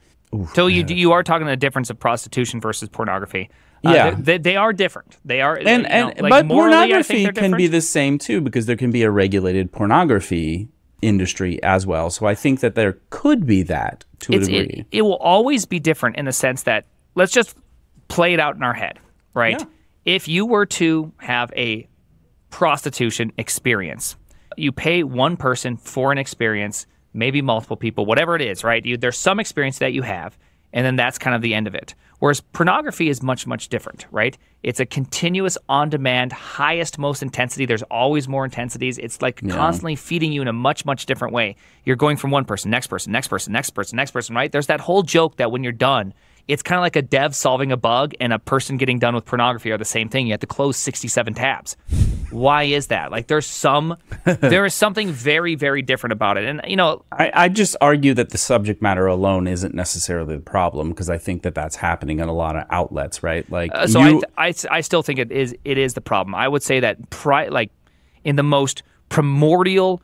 So you you are talking the difference of prostitution versus pornography. Uh, yeah, they, they, are different. They are, and you and like but morally, pornography can be the same too because there can be a regulated pornography industry as well. So I think that there could be that to it's, a degree. It, it, will always be different in the sense that let's just play it out in our head, right? Yeah. If you were to have a prostitution experience, you pay one person for an experience, maybe multiple people, whatever it is, right? You, there's some experience that you have, and then that's kind of the end of it. Whereas pornography is much, much different, right? It's a continuous on demand, highest, most intensity. There's always more intensities. It's like yeah. constantly feeding you in a much, much different way. You're going from one person, next person, next person, next person, next person, right? There's that whole joke that when you're done, it's kind of like a dev solving a bug and a person getting done with pornography are the same thing. You have to close 67 tabs. Why is that? Like there's some, there is something very, very different about it. And, you know, I, I just argue that the subject matter alone isn't necessarily the problem because I think that that's happening in a lot of outlets, right? Like, uh, so you, I, I, I still think it is, it is the problem. I would say that pri- like in the most primordial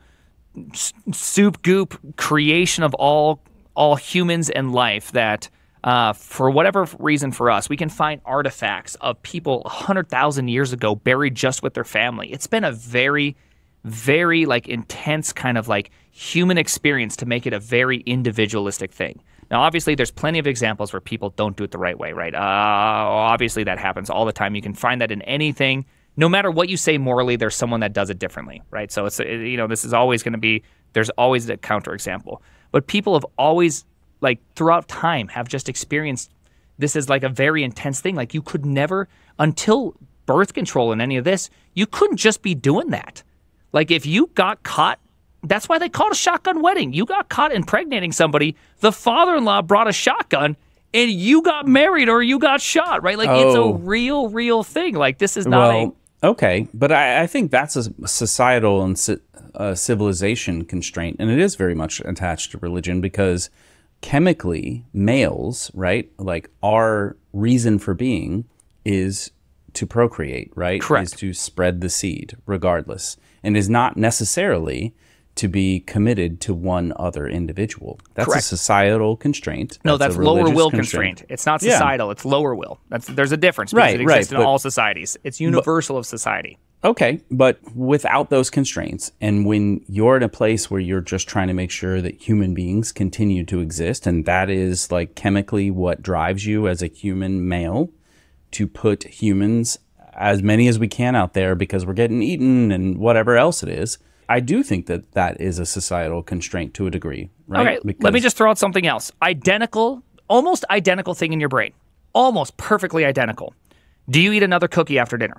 s- soup goop creation of all, all humans and life that, uh, for whatever reason for us, we can find artifacts of people 100,000 years ago buried just with their family. It's been a very, very like intense kind of like human experience to make it a very individualistic thing. Now, obviously, there's plenty of examples where people don't do it the right way, right? Uh, obviously, that happens all the time. You can find that in anything. No matter what you say morally, there's someone that does it differently, right? So it's you know this is always going to be there's always a counterexample. But people have always like throughout time have just experienced this is like a very intense thing. Like you could never until birth control and any of this, you couldn't just be doing that. Like if you got caught, that's why they called a shotgun wedding. You got caught impregnating somebody, the father-in-law brought a shotgun and you got married or you got shot, right? Like it's a Oh. real, real thing. Like this is not well, okay, but I, I think that's a societal and ci- uh, civilization constraint, and it is very much attached to religion because chemically, males, right, like our reason for being is to procreate, right? Correct. Is to spread the seed, regardless, and is not necessarily to be committed to one other individual. That's Correct. a societal constraint. No, a that's lower will constraint. It's not Yeah. societal. It's lower will. That's there's a difference because Right, it right, exists in but- all societies. It's universal of society. Okay, but without those constraints, and when you're in a place where you're just trying to make sure that human beings continue to exist, and that is like chemically what drives you as a human male to put humans, as many as we can out there because we're getting eaten and whatever else it is, I do think that that is a societal constraint to a degree, right? Okay, let me just throw out something else. Identical, almost identical thing in your brain. Almost perfectly identical. Do you eat another cookie after dinner?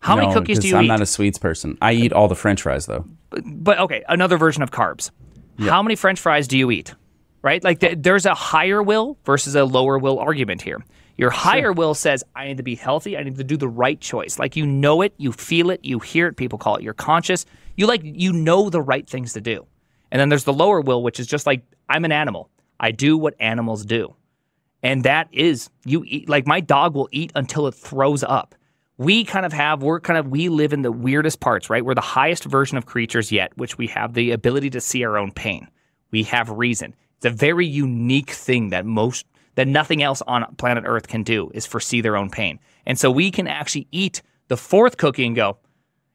How many cookies do you I'm eat? not a sweets person. I eat all the French fries though. but okay, another version of carbs. How many French fries do you eat? Right? Like th- there's a higher will versus a lower will argument here. Your higher will says, I need to be healthy. I need to do the right choice. Like you know it, you feel it, you hear it. People call it your conscious. You like, you know the right things to do. And then there's the lower will, which is just like, I'm an animal. I do what animals do. And that is, you eat, like my dog will eat until it throws up. We kind of have, we're kind of, we live in the weirdest parts, right? We're the highest version of creatures yet, which we have the ability to see our own pain. We have reason. It's a very unique thing that most, that nothing else on planet Earth can do is foresee their own pain. And so we can actually eat the fourth cookie and go,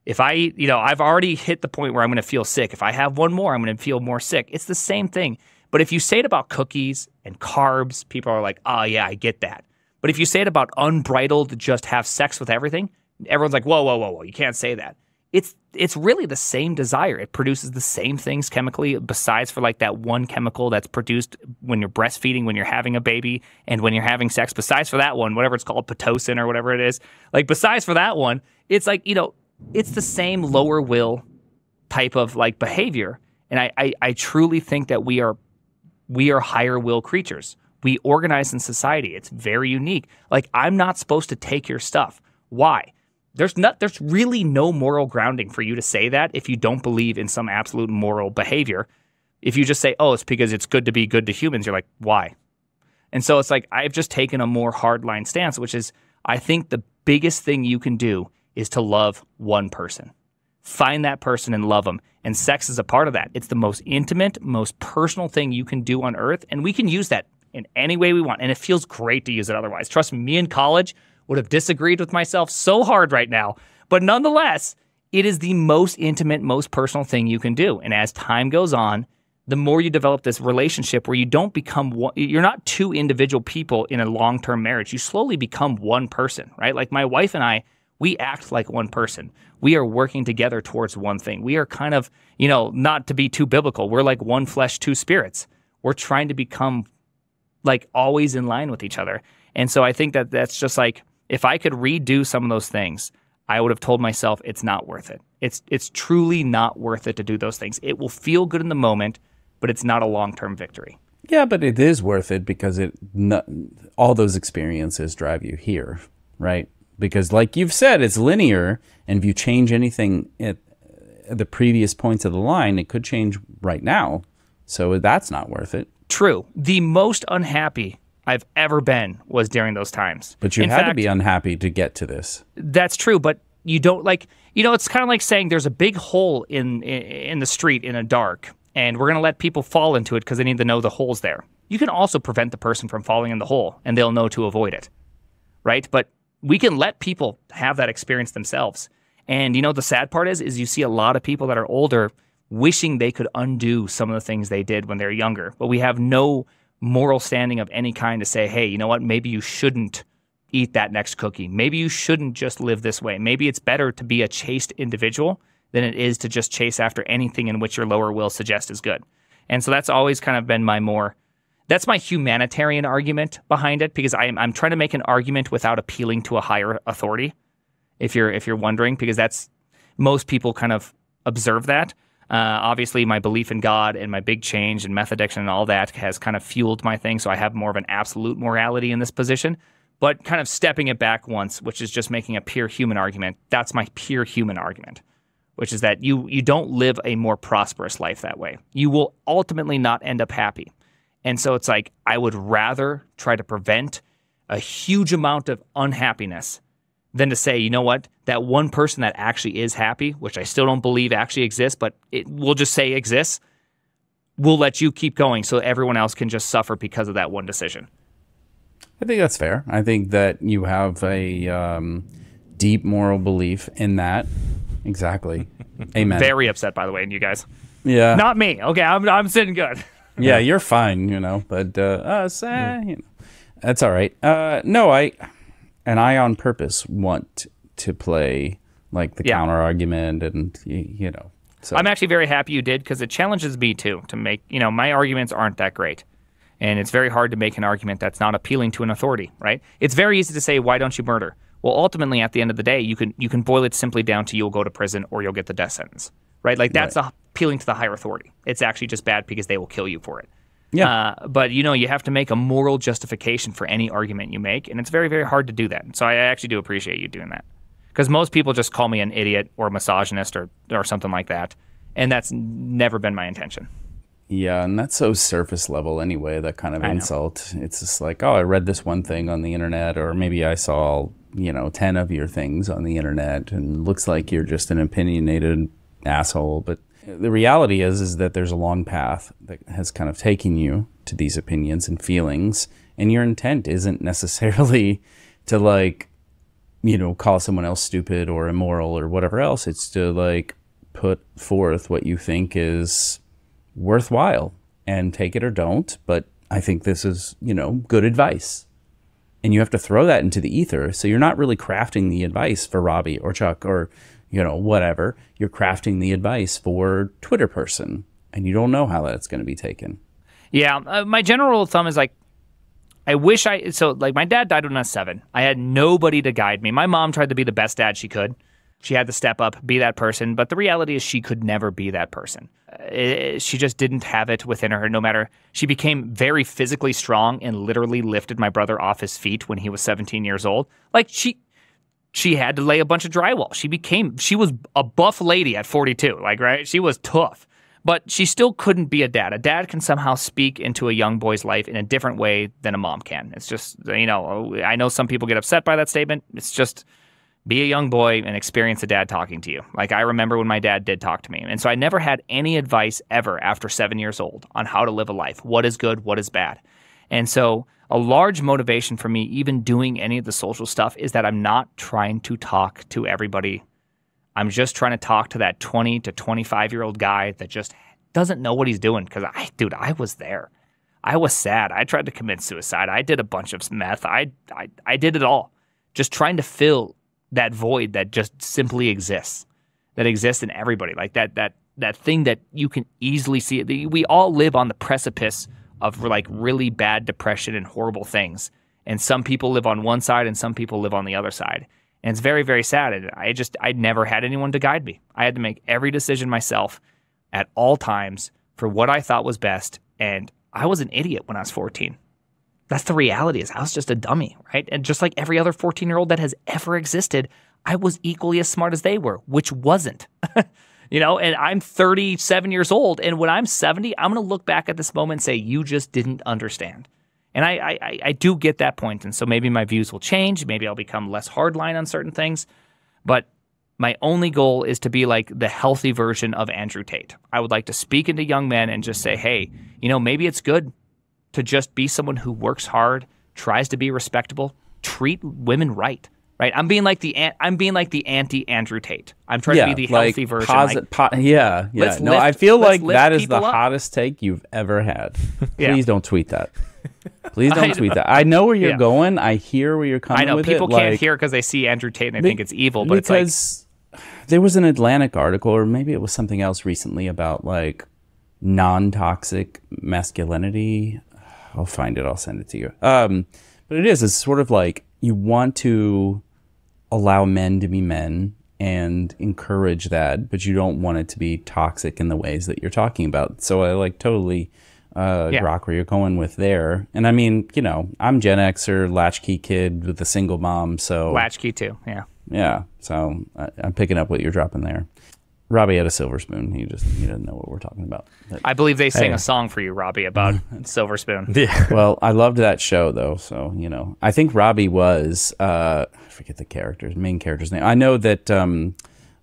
if I you know, I've already hit the point where I'm going to feel sick. If I have one more, I'm going to feel more sick. It's the same thing. But if you say it about cookies and carbs, people are like, oh, yeah, I get that. But if you say it about unbridled, just have sex with everything, everyone's like, whoa, whoa, whoa, whoa, you can't say that. It's it's really the same desire. It produces the same things chemically, besides for like that one chemical that's produced when you're breastfeeding, when you're having a baby, and when you're having sex. Besides for that one, whatever it's called, pitocin or whatever it is. Like besides for that one, it's like you know, it's the same lower will type of like behavior. And I, I, I truly think that we are we are higher will creatures. We organize in society. It's very unique. Like I'm not supposed to take your stuff. Why? There's not there's really no moral grounding for you to say that if you don't believe in some absolute moral behavior. If you just say, "Oh, it's because it's good to be good to humans," you're like, "Why?" And so it's like I've just taken a more hardline stance, which is I think the biggest thing you can do is to love one person. Find that person and love them. And sex is a part of that. It's the most intimate, most personal thing you can do on earth. And we can use that in any way we want. And it feels great to use it otherwise. Trust me, in college would have disagreed with myself so hard right now. But nonetheless, it is the most intimate, most personal thing you can do. And as time goes on, the more you develop this relationship where you don't become one, you're not two individual people in a long term marriage. You slowly become one person, right? Like my wife and I, we act like one person. We are working together towards one thing. We are kind of, you know, not to be too biblical, we're like one flesh, two spirits. We're trying to become like always in line with each other. And so I think that that's just like if I could redo some of those things, I would have told myself it's not worth it. It's it's truly not worth it to do those things. It will feel good in the moment, but it's not a long-term victory. Yeah, but it is worth it because it no, all those experiences drive you here, right? Because like you've said, it's linear, and if you change anything at the previous points of the line, it could change right now. So that's not worth it. True. The most unhappy I've ever been was during those times. But you In had to be unhappy to get to this. That's true, but you don't like you know it's kind of like saying there's a big hole in in, in the street in a dark and we're going to let people fall into it because they need to know the hole's there. You can also prevent the person from falling in the hole and they'll know to avoid it. Right? But we can let people have that experience themselves. And you know the sad part is is you see a lot of people that are older wishing they could undo some of the things they did when they're younger, but we have no moral standing of any kind to say, "Hey, you know what? Maybe you shouldn't eat that next cookie. Maybe you shouldn't just live this way. Maybe it's better to be a chaste individual than it is to just chase after anything in which your lower will suggests is good. And so that's always kind of been my more that's my humanitarian argument behind it because I'm I'm trying to make an argument without appealing to a higher authority. If you're if you're wondering, because that's most people kind of observe that. Uh, obviously, my belief in God and my big change and meth addiction and all that has kind of fueled my thing. So I have more of an absolute morality in this position. But kind of stepping it back once, which is just making a pure human argument, that's my pure human argument, which is that you you don't live a more prosperous life that way. You will ultimately not end up happy. And so it's like I would rather try to prevent a huge amount of unhappiness than to say, you know what, that one person that actually is happy, which I still don't believe actually exists, but it we'll just say exists, we'll let you keep going so everyone else can just suffer because of that one decision. I think that's fair. I think that you have a um, deep moral belief in that. Exactly. Amen. Very upset, by the way, and you guys. yeah. Not me. Okay, I'm I'm sitting good. yeah, you're fine, you know, but uh, us, eh, you know, that's all right. Uh, no, I, and I on purpose want to play like the Yeah. counter argument and, you know, so I'm actually very happy you did because it challenges me too to make, you know, my arguments aren't that great. And it's very hard to make an argument that's not appealing to an authority, right? It's very easy to say, why don't you murder? Well, ultimately, at the end of the day, you can you can boil it simply down to you'll go to prison or you'll get the death sentence, right? Like that's appealing to the higher authority. It's actually just bad because they will kill you for it. Yeah. Uh, but you know, you have to make a moral justification for any argument you make, and it's very very hard to do that. So I actually do appreciate you doing that because most people just call me an idiot or a misogynist or or something like that, and that's never been my intention. Yeah, and that's so surface level anyway, that kind of know. insult. It's just like, oh, I read this one thing on the internet, or maybe I saw, you know, 10 of your things on the internet, and looks like you're just an opinionated asshole. But the reality is, is that there's a long path that has kind of taken you to these opinions and feelings, and your intent isn't necessarily to like, you know, call someone else stupid or immoral or whatever else. It's to like put forth what you think is worthwhile and take it or don't. But I think this is, you know, good advice. And you have to throw that into the ether. So you're not really crafting the advice for Robbie or Chuck or, you know, whatever. You're crafting the advice for Twitter person. And you don't know how that's going to be taken. Yeah, uh, my general rule of thumb is like, I wish I so like my dad died when I was seven. I had nobody to guide me. My mom tried to be the best dad she could. She had to step up, be that person, but the reality is she could never be that person. Uh, she just didn't have it within her. No matter she became very physically strong and literally lifted my brother off his feet when he was 17 years old. Like she she had to lay a bunch of drywall. She became she was a buff lady at 42, like right? She was tough. But she still couldn't be a dad. A dad can somehow speak into a young boy's life in a different way than a mom can. It's just, you know, I know some people get upset by that statement. It's just be a young boy and experience a dad talking to you. Like I remember when my dad did talk to me. And so I never had any advice ever after 7 years old on how to live a life. What is good, what is bad. And so a large motivation for me even doing any of the social stuff is that I'm not trying to talk to everybody I'm just trying to talk to that 20 to 25 year old guy that just doesn't know what he's doing. Because I, dude, I was there. I was sad. I tried to commit suicide. I did a bunch of meth. I, I, I did it all. Just trying to fill that void that just simply exists, that exists in everybody. Like that, that, that thing that you can easily see. We all live on the precipice of like really bad depression and horrible things. And some people live on one side and some people live on the other side. And it's very, very sad. And I just, I never had anyone to guide me. I had to make every decision myself at all times for what I thought was best. And I was an idiot when I was 14. That's the reality is I was just a dummy, right? And just like every other 14 year old that has ever existed, I was equally as smart as they were, which wasn't. you know, and I'm 37 years old. And when I'm 70, I'm going to look back at this moment and say, you just didn't understand. And I, I, I do get that point. And so maybe my views will change. Maybe I'll become less hardline on certain things. But my only goal is to be like the healthy version of Andrew Tate. I would like to speak into young men and just say, hey, you know, maybe it's good to just be someone who works hard, tries to be respectable, treat women right. Right, I'm being like the I'm being like the anti Andrew Tate. I'm trying yeah, to be the like healthy version. like, po- yeah, yeah. Let's No, lift- I feel like that is the up. hottest take you've ever had. Yeah. Please don't tweet that. Please don't tweet that. I know where you're Yeah. going. I hear where you're coming I know people it. can't like, hear because they see Andrew Tate and they think it's evil, but it's like because there was an Atlantic article, or maybe it was something else recently about like non-toxic masculinity. I'll find it. I'll send it to you. Um, but it is. It's sort of like you want to allow men to be men and encourage that, but you don't want it to be toxic in the ways that you're talking about. So I like totally uh, Yeah. rock where you're going with there. And I mean, you know, I'm Gen Xer, latchkey kid with a single mom, so latchkey too. Yeah. yeah, so I, I'm picking up what you're dropping there. Robbie had a silver spoon. He just he doesn't know what we're talking about. But- I believe they sang Hey. a song for you, Robbie, about Silver Spoon. Yeah. well, I loved that show though, so you know, I think Robbie was uh, I forget the character's main character's name. I know that. Um,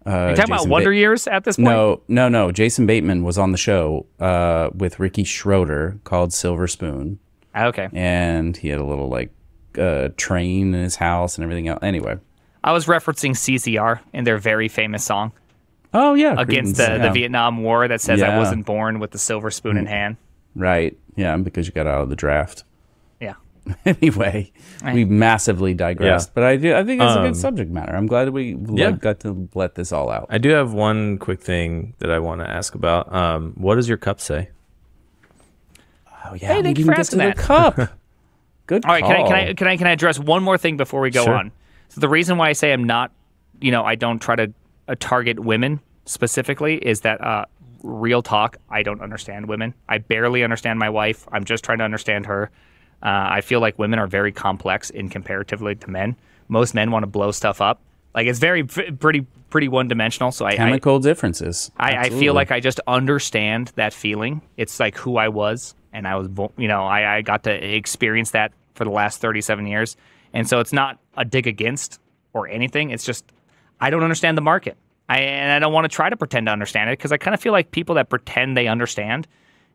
uh, You talking about Wonder Ba- Years at this point? No, no, no. Jason Bateman was on the show uh, with Ricky Schroder called Silver Spoon, Okay. and he had a little like uh, train in his house and everything else. Anyway, I was referencing CCR in their very famous song oh yeah, against Cretans, the, yeah. the Vietnam War that says I wasn't born with the silver spoon in hand. right, yeah, because you got out of the draft. Yeah. anyway, we massively digressed, Yeah. but I do. I think it's a Um, good subject matter. I'm glad we like, Yeah. got to let this all out. I do have one quick thing that I want to ask about. Um, what does your cup say? oh yeah, Hey, we thank you didn't for get asking to that. the cup. Good All right, can I, can I can I can I address one more thing before we go Sure. on? So the reason why I say I'm not, you know, I don't try to target women specifically is that uh, real talk. I don't understand women. I barely understand my wife. I'm just trying to understand her. Uh, I feel like women are very complex in comparatively to men. Most men want to blow stuff up. Like it's very pretty pretty one dimensional. So I, I chemical differences? I, I feel like I just understand that feeling. It's like who I was, and I was, you know, I, I got to experience that for the last 37 years. And so it's not a dig against or anything. It's just I don't understand the market. I, and I don't want to try to pretend to understand it because I kind of feel like people that pretend they understand,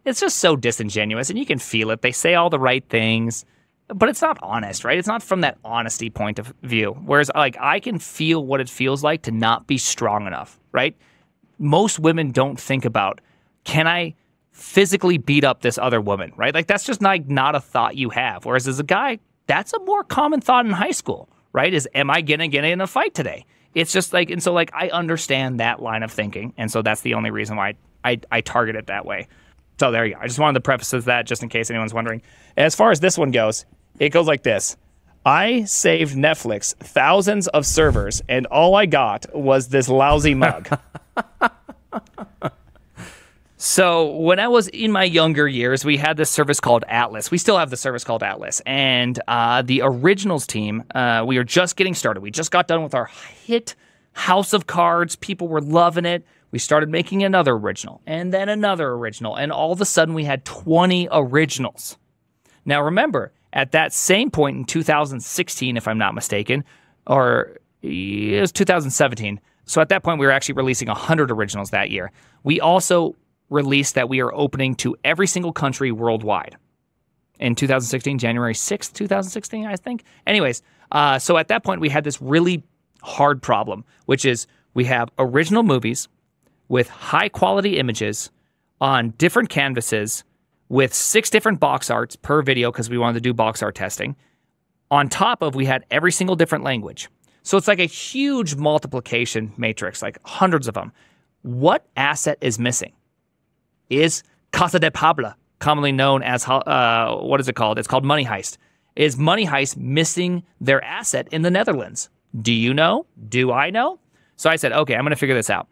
it's just so disingenuous, and you can feel it. They say all the right things, but it's not honest, right? It's not from that honesty point of view. Whereas, like, I can feel what it feels like to not be strong enough, right? most women don't think about can I physically beat up this other woman, right? Like that's just not not a thought you have. Whereas as a guy, that's a more common thought in high school, right? Is am I gonna get in a fight today? It's just like and so like I understand that line of thinking, and so that's the only reason why I I target it that way. So there you go. I just wanted to preface that just in case anyone's wondering. As far as this one goes, it goes like this. I saved Netflix thousands of servers, and all I got was this lousy mug. So when I was in my younger years, we had this service called Atlas. We still have the service called Atlas, and uh, the originals team. Uh, we are just getting started. We just got done with our hit House of Cards. People were loving it. We started making another original, and then another original, and all of a sudden we had 20 originals. Now remember, at that same point in 2016, if I'm not mistaken, or it was 2017. So at that point, we were actually releasing 100 originals that year. We also released that we are opening to every single country worldwide in 2016, January 6th, 2016, I think. Anyways, uh, so at that point, we had this really hard problem, which is we have original movies with high quality images on different canvases with six different box arts per video because we wanted to do box art testing. On top of we had every single different language. So it's like a huge multiplication matrix, like hundreds of them. What asset is missing? Is Casa de Pablo, commonly known as uh, what is it called? It's called Money Heist. Is Money Heist missing their asset in the Netherlands? Do you know? Do I know? So I said, okay, I'm going to figure this out.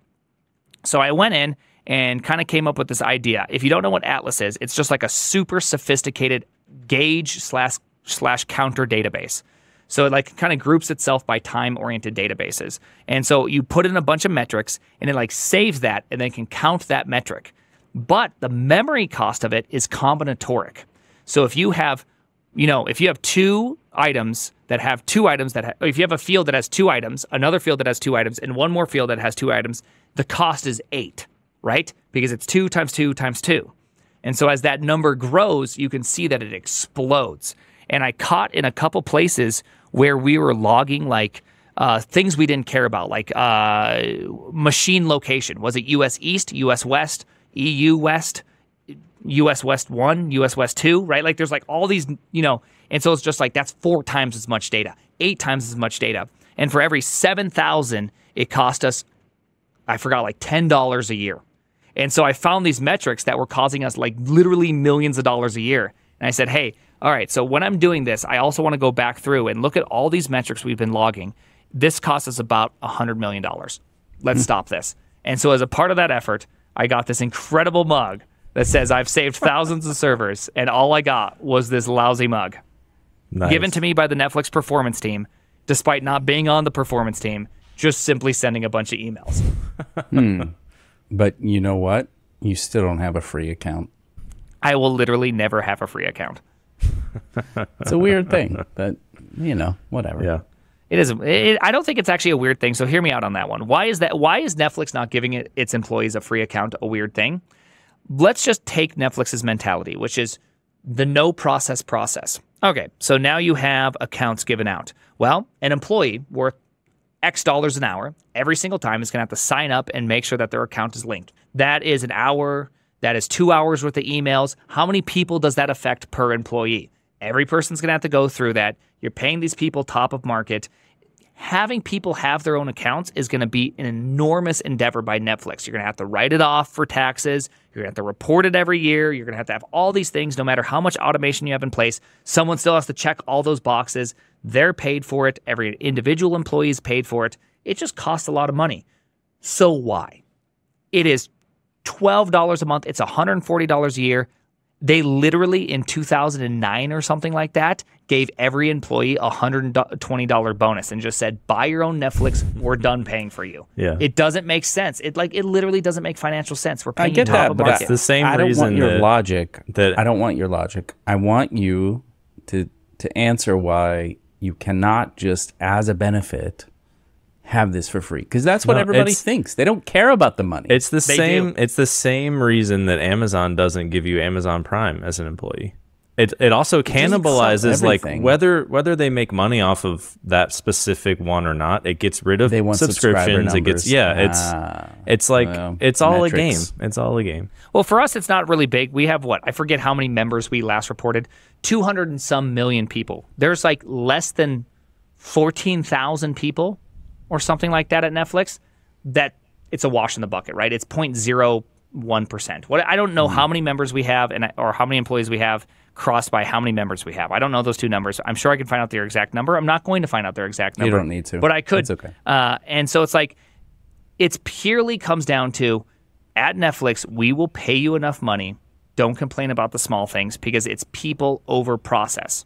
So I went in and kind of came up with this idea. If you don't know what Atlas is, it's just like a super sophisticated gauge slash slash counter database. So it like kind of groups itself by time oriented databases. And so you put in a bunch of metrics and it like saves that and then can count that metric. But the memory cost of it is combinatoric. So if you have, you know, if you have two items that have two items that ha- if you have a field that has two items, another field that has two items, and one more field that has two items, the cost is eight, right? Because it's two times two times two. And so as that number grows, you can see that it explodes. And I caught in a couple places where we were logging like uh, things we didn't care about, like uh, machine location. Was it US East, US West, EU West, US West 1, US West 2, right? Like there's like all these, you know, and so it's just like that's four times as much data, eight times as much data. And for every 7,000, it cost us, I forgot, like $10 a year. And so I found these metrics that were causing us like literally millions of dollars a year. And I said, hey, all right, so when I'm doing this, I also want to go back through and look at all these metrics we've been logging. This costs us about $100 million. Let's hmm. stop this. And so as a part of that effort, I got this incredible mug that says I've saved thousands of servers, and all I got was this lousy mug Nice. given to me by the Netflix performance team, despite not being on the performance team, just simply sending a bunch of emails. Hmm. But you know what? You still don't have a free account. I will literally never have a free account. It's a weird thing, but you know, whatever. Yeah. It is. It, I don't think it's actually a weird thing. So hear me out on that one. Why is that? Why is Netflix not giving it, its employees a free account a weird thing? Let's just take Netflix's mentality, which is the no process process. Okay, so now you have accounts given out. Well, an employee worth X dollars an hour every single time is going to have to sign up and make sure that their account is linked. That is an hour. That is two hours worth of emails. How many people does that affect per employee? Every person's going to have to go through that. You're paying these people top of market. Having people have their own accounts is going to be an enormous endeavor by Netflix. You're going to have to write it off for taxes. You're going to have to report it every year. You're going to have to have all these things, no matter how much automation you have in place. Someone still has to check all those boxes. They're paid for it. Every individual employee is paid for it. It just costs a lot of money. So why? It is $12 a month. It's $140 a year. They literally in 2009 or something like that gave every employee a $120 bonus and just said, buy your own Netflix. We're done paying for you. Yeah. It doesn't make sense. It like it literally doesn't make financial sense. We're paying I paying get top that, of but market. That's the same I don't reason want your that, logic. that I don't want your logic. I want you to to answer why you cannot just as a benefit have this for free because that's what No, everybody thinks. They don't care about the money. It's the They same. do. It's the same reason that Amazon doesn't give you Amazon Prime as an employee. It it also doesn't cannibalizes like whether whether they make money off of that specific one or not. It gets rid of they want subscriptions. It gets yeah. It's Ah, it's like well, it's all metrics. a game. It's all a game. Well, for us, it's not really big. We have what? I forget how many members we last reported. 200 and some million people. There's like less than 14,000 people or something like that at Netflix that it's a wash in the bucket, right? It's 0.01%. What I don't know how many members we have and or how many employees we have crossed by how many members we have. I don't know those two numbers. I'm sure I can find out their exact number. I'm not going to find out their exact number. You don't need to. But I could. That's okay. Uh, and so it's like it's purely comes down to at Netflix, we will pay you enough money. Don't complain about the small things because it's people over process.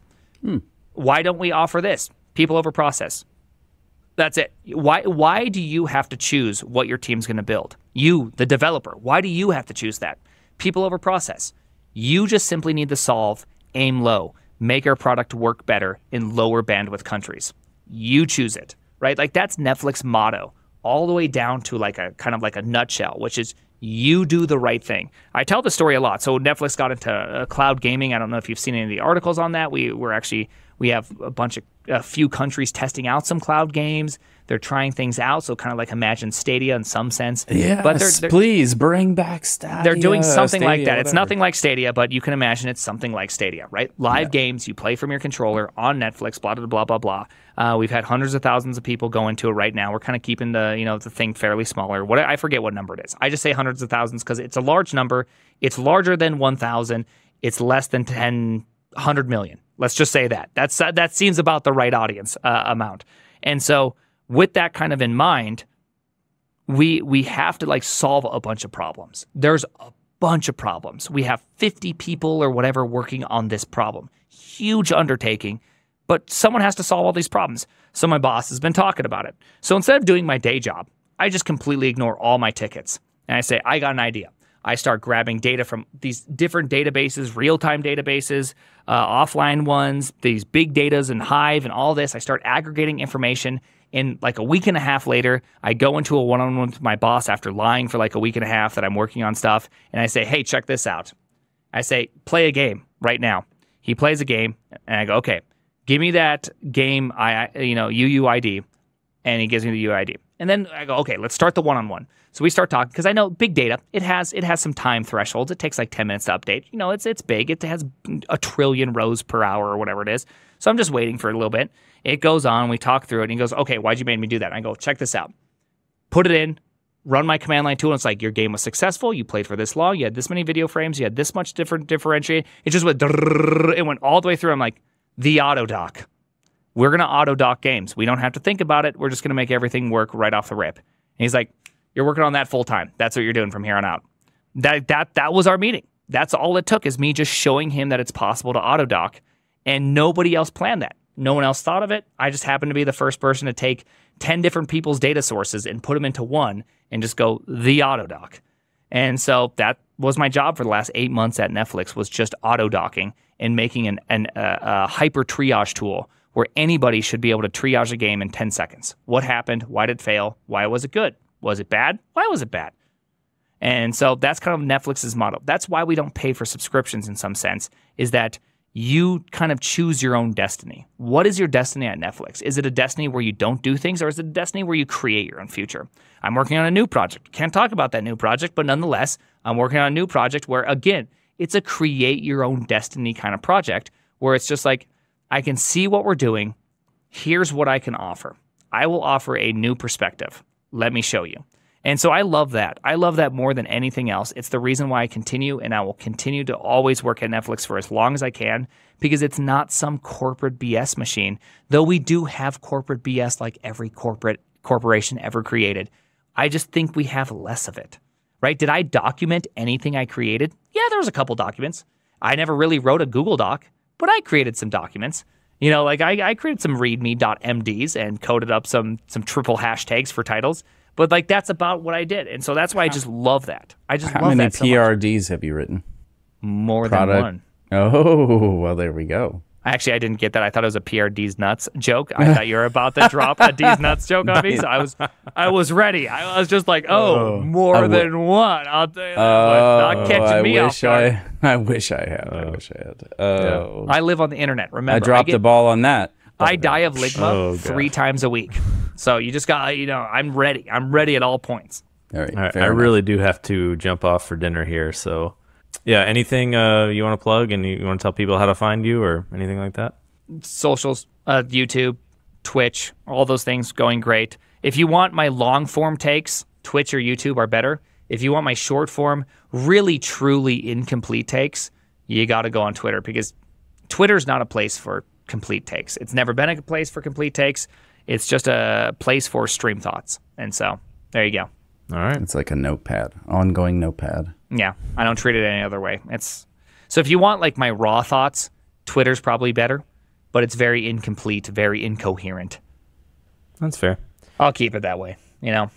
Why don't we offer this? People over process. That's it. Why why do you have to choose what your team's going to build? You, the developer. Why do you have to choose that? People over process. You just simply need to solve aim low, make our product work better in lower bandwidth countries. You choose it, right? Like that's Netflix motto all the way down to like a kind of like a nutshell, which is you do the right thing. I tell the story a lot. So Netflix got into uh, cloud gaming. I don't know if you've seen any of the articles on that. We we're actually we have a bunch of a few countries testing out some cloud games. They're trying things out, so kind of like Imagine Stadia in some sense. Yes, but they're, they're please bring back Stadia. they're doing something like Stadia, that. It's nothing like Stadia, but you can imagine it's something like Stadia, right? Live games you play from your controller on Netflix, blah blah blah blah blah. Uh, we've had hundreds of thousands of people go into it right now. We're kind of keeping the you know the thing fairly smaller. What I forget what number it is. I just say hundreds of thousands because it's a large number. It's larger than one thousand. It's less than 10, 100 million. Let's just say that. That's that seems about the right audience uh, amount. And so with that kind of in mind, we we have to like solve a bunch of problems. There's a bunch of problems. We have 50 people or whatever working on this problem. Huge undertaking, but someone has to solve all these problems. So my boss has been talking about it. So instead of doing my day job, I just completely ignore all my tickets. And I say, I got an idea. I start grabbing data from these different databases, real time databases, uh, offline ones, these big datas and Hive and all this. I start aggregating information. And like a week and a half later, I go into a one on one with my boss after lying for like a week and a half that I'm working on stuff. And I say, hey, check this out. I say, play a game right now. He plays a game. And I go, okay, give me that game, I, you know, UUID. And he gives me the UUID. And then I go, okay, let's start the one on one. So we start talking because I know big data. It has it has some time thresholds. It takes like ten minutes to update. You know, it's it's big. It has a trillion rows per hour or whatever it is. So I'm just waiting for a little bit. It goes on. We talk through it. And he goes, okay, why'd you make me do that? And I go, check this out. Put it in. Run my command line tool. And it's like your game was successful. You played for this long. You had this many video frames. You had this much different differentiate. It just went. It went all the way through. I'm like, the auto dock. We're gonna auto dock games. We don't have to think about it. We're just gonna make everything work right off the rip. And he's like, you're working on that full time. That's what you're doing from here on out. That that that was our meeting. That's all it took is me just showing him that it's possible to auto dock, and nobody else planned that. No one else thought of it. I just happened to be the first person to take ten different people's data sources and put them into one and just go the auto dock. And so that was my job for the last eight months at Netflix was just auto docking and making an, an uh, a hyper triage tool where anybody should be able to triage a game in 10 seconds. What happened? Why did it fail? Why was it good? Was it bad? Why was it bad? And so that's kind of Netflix's model. That's why we don't pay for subscriptions in some sense, is that you kind of choose your own destiny. What is your destiny at Netflix? Is it a destiny where you don't do things, or is it a destiny where you create your own future? I'm working on a new project. Can't talk about that new project, but nonetheless, I'm working on a new project where, again, it's a create your own destiny kind of project where it's just like, I can see what we're doing. Here's what I can offer. I will offer a new perspective. Let me show you. And so I love that. I love that more than anything else. It's the reason why I continue and I will continue to always work at Netflix for as long as I can because it's not some corporate BS machine. Though we do have corporate BS like every corporate corporation ever created. I just think we have less of it. Right? Did I document anything I created? Yeah, there was a couple documents. I never really wrote a Google Doc, but I created some documents. You know, like I, I created some readme.mds and coded up some some triple hashtags for titles. But like that's about what I did, and so that's why I just love that. I just How love many that so. PRDs have you written? more than Product. one. Oh, well, there we go. Actually, I didn't get that. I thought it was a PRD's nuts joke. I thought you were about to drop a D's nuts joke on me, so I was, I was ready. I was just like, oh, oh more I w- than one. I'll tell you that Oh. Not catching I me off guard. I, I wish I had. I wish I had. Oh, I live on the internet. Remember, I dropped get, the ball on that. I die of ligma Oh, God. three times a week. So you just got, you know, I'm ready. I'm ready at all points. All right, All right, I enough. really do have to jump off for dinner here. So, yeah, anything uh, you want to plug and you want to tell people how to find you or anything like that? socials, uh, YouTube, Twitch, all those things going great. If you want my long form takes, Twitch or YouTube are better. If you want my short form, really truly incomplete takes, you got to go on Twitter because Twitter's not a place for complete takes. It's never been a place for complete takes. It's just a place for stream thoughts. And so there you go. All right. It's like a notepad, ongoing notepad. Yeah, I don't treat it any other way. It's so if you want like my raw thoughts, Twitter's probably better, but it's very incomplete, very incoherent. That's fair. I'll keep it that way. You know,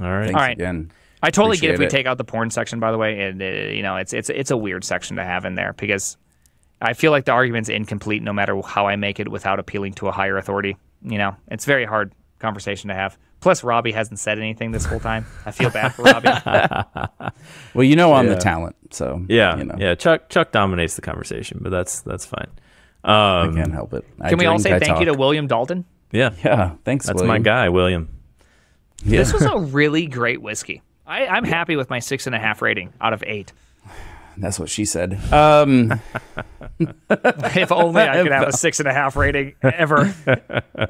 All right. Thanks All right. again. I totally get if we it. take out the porn section. By the way, and uh, you know, it's it's it's a weird section to have in there because I feel like the argument's incomplete no matter how I make it without appealing to a higher authority. You know, it's very hard conversation to have. Plus, Robbie hasn't said anything this whole time. I feel bad for Robbie. Well, you know I'm Yeah. the talent, so Yeah, you know, yeah. Chuck Chuck dominates the conversation, but that's that's fine. I Um, can't help it. I Can we all say I thank you to. William Dalton? yeah, Yeah, thanks. that's my guy, William. Yeah. This was a really great whiskey. I, I'm happy with my six and a half rating out of eight. That's what she said. Um, if only I could have a six and a half rating ever.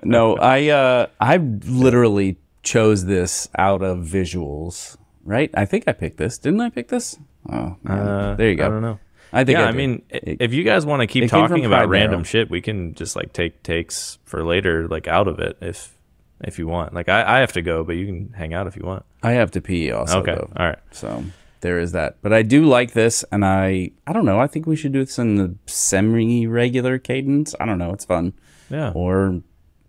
no, I uh, I literally chose this out of visuals. Right? I think I picked this. Didn't I pick this? Oh. Uh, there you go. I don't know. I think. yeah, I, I mean, It- if you guys want to keep it came from talking about Pride random Barrel. shit, we can just like take takes for later, like out of it. If if you want. Like I, I have to go, but you can hang out if you want. I have to pee also. Okay. though. All right. So there is that. But I do like this, and I I don't know. I think we should do this in the semi regular cadence. I don't know. It's fun. Yeah. Or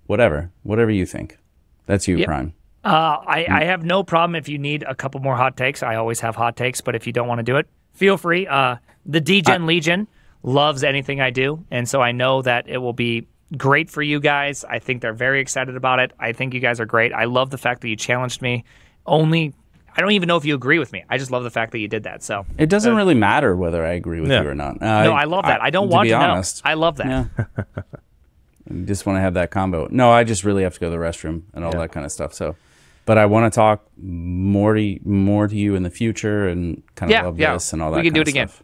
whatever. Whatever you think. That's you, Yep. Prime. Uh, I, I have no problem if you need a couple more hot takes. I always have hot takes, but if you don't want to do it, feel free. Uh, the DGen Legion loves anything I do, and so I know that it will be great for you guys. I think they're very excited about it. I think you guys are great. I love the fact that you challenged me. Only, I don't even know if you agree with me. I just love the fact that you did that. So It doesn't uh, really matter whether I agree with Yeah. you or not. no, I love that. I, don't want be to honest, know. I love that. Yeah. I just want to have that combo. No, I just really have to go to the restroom and all that kind of stuff. So, but I want to talk more to more to you in the future and kind of Yeah, love yeah. this and all that. We that. can do it again. stuff.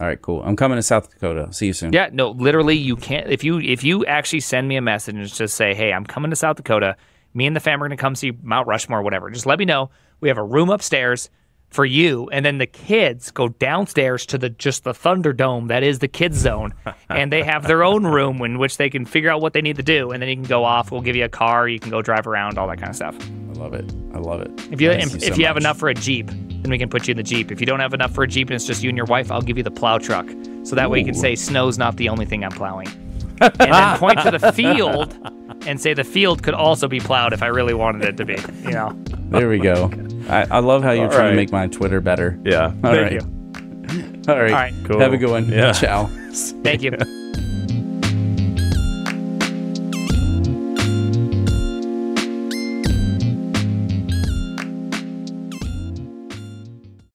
All right, cool. I'm coming to South Dakota. See you soon. Yeah, no, literally, you can't. If you if you actually send me a message and just say, "Hey, I'm coming to South Dakota. Me and the fam are going to come see Mount Rushmore, whatever." Just let me know. We have a room upstairs for you, and then the kids go downstairs to the just the Thunderdome that is the kids zone, and they have their own room in which they can figure out what they need to do, and then you can go off. We'll give you a car. You can go drive around, all that kind of stuff. I love it. I love it. If you Thank if, so if you have enough for a Jeep, then we can put you in the Jeep. If you don't have enough for a Jeep and it's just you and your wife, I'll give you the plow truck. So that way you can say snow's not the only thing I'm plowing. and then point to the field and say the field could also be plowed if I really wanted it to be. You know. There we go. I, I love how you're All trying right. to make my Twitter better. Yeah. All Thank right. you. All right. All right. Cool. Have a good one. Yeah. Ciao. Thank you.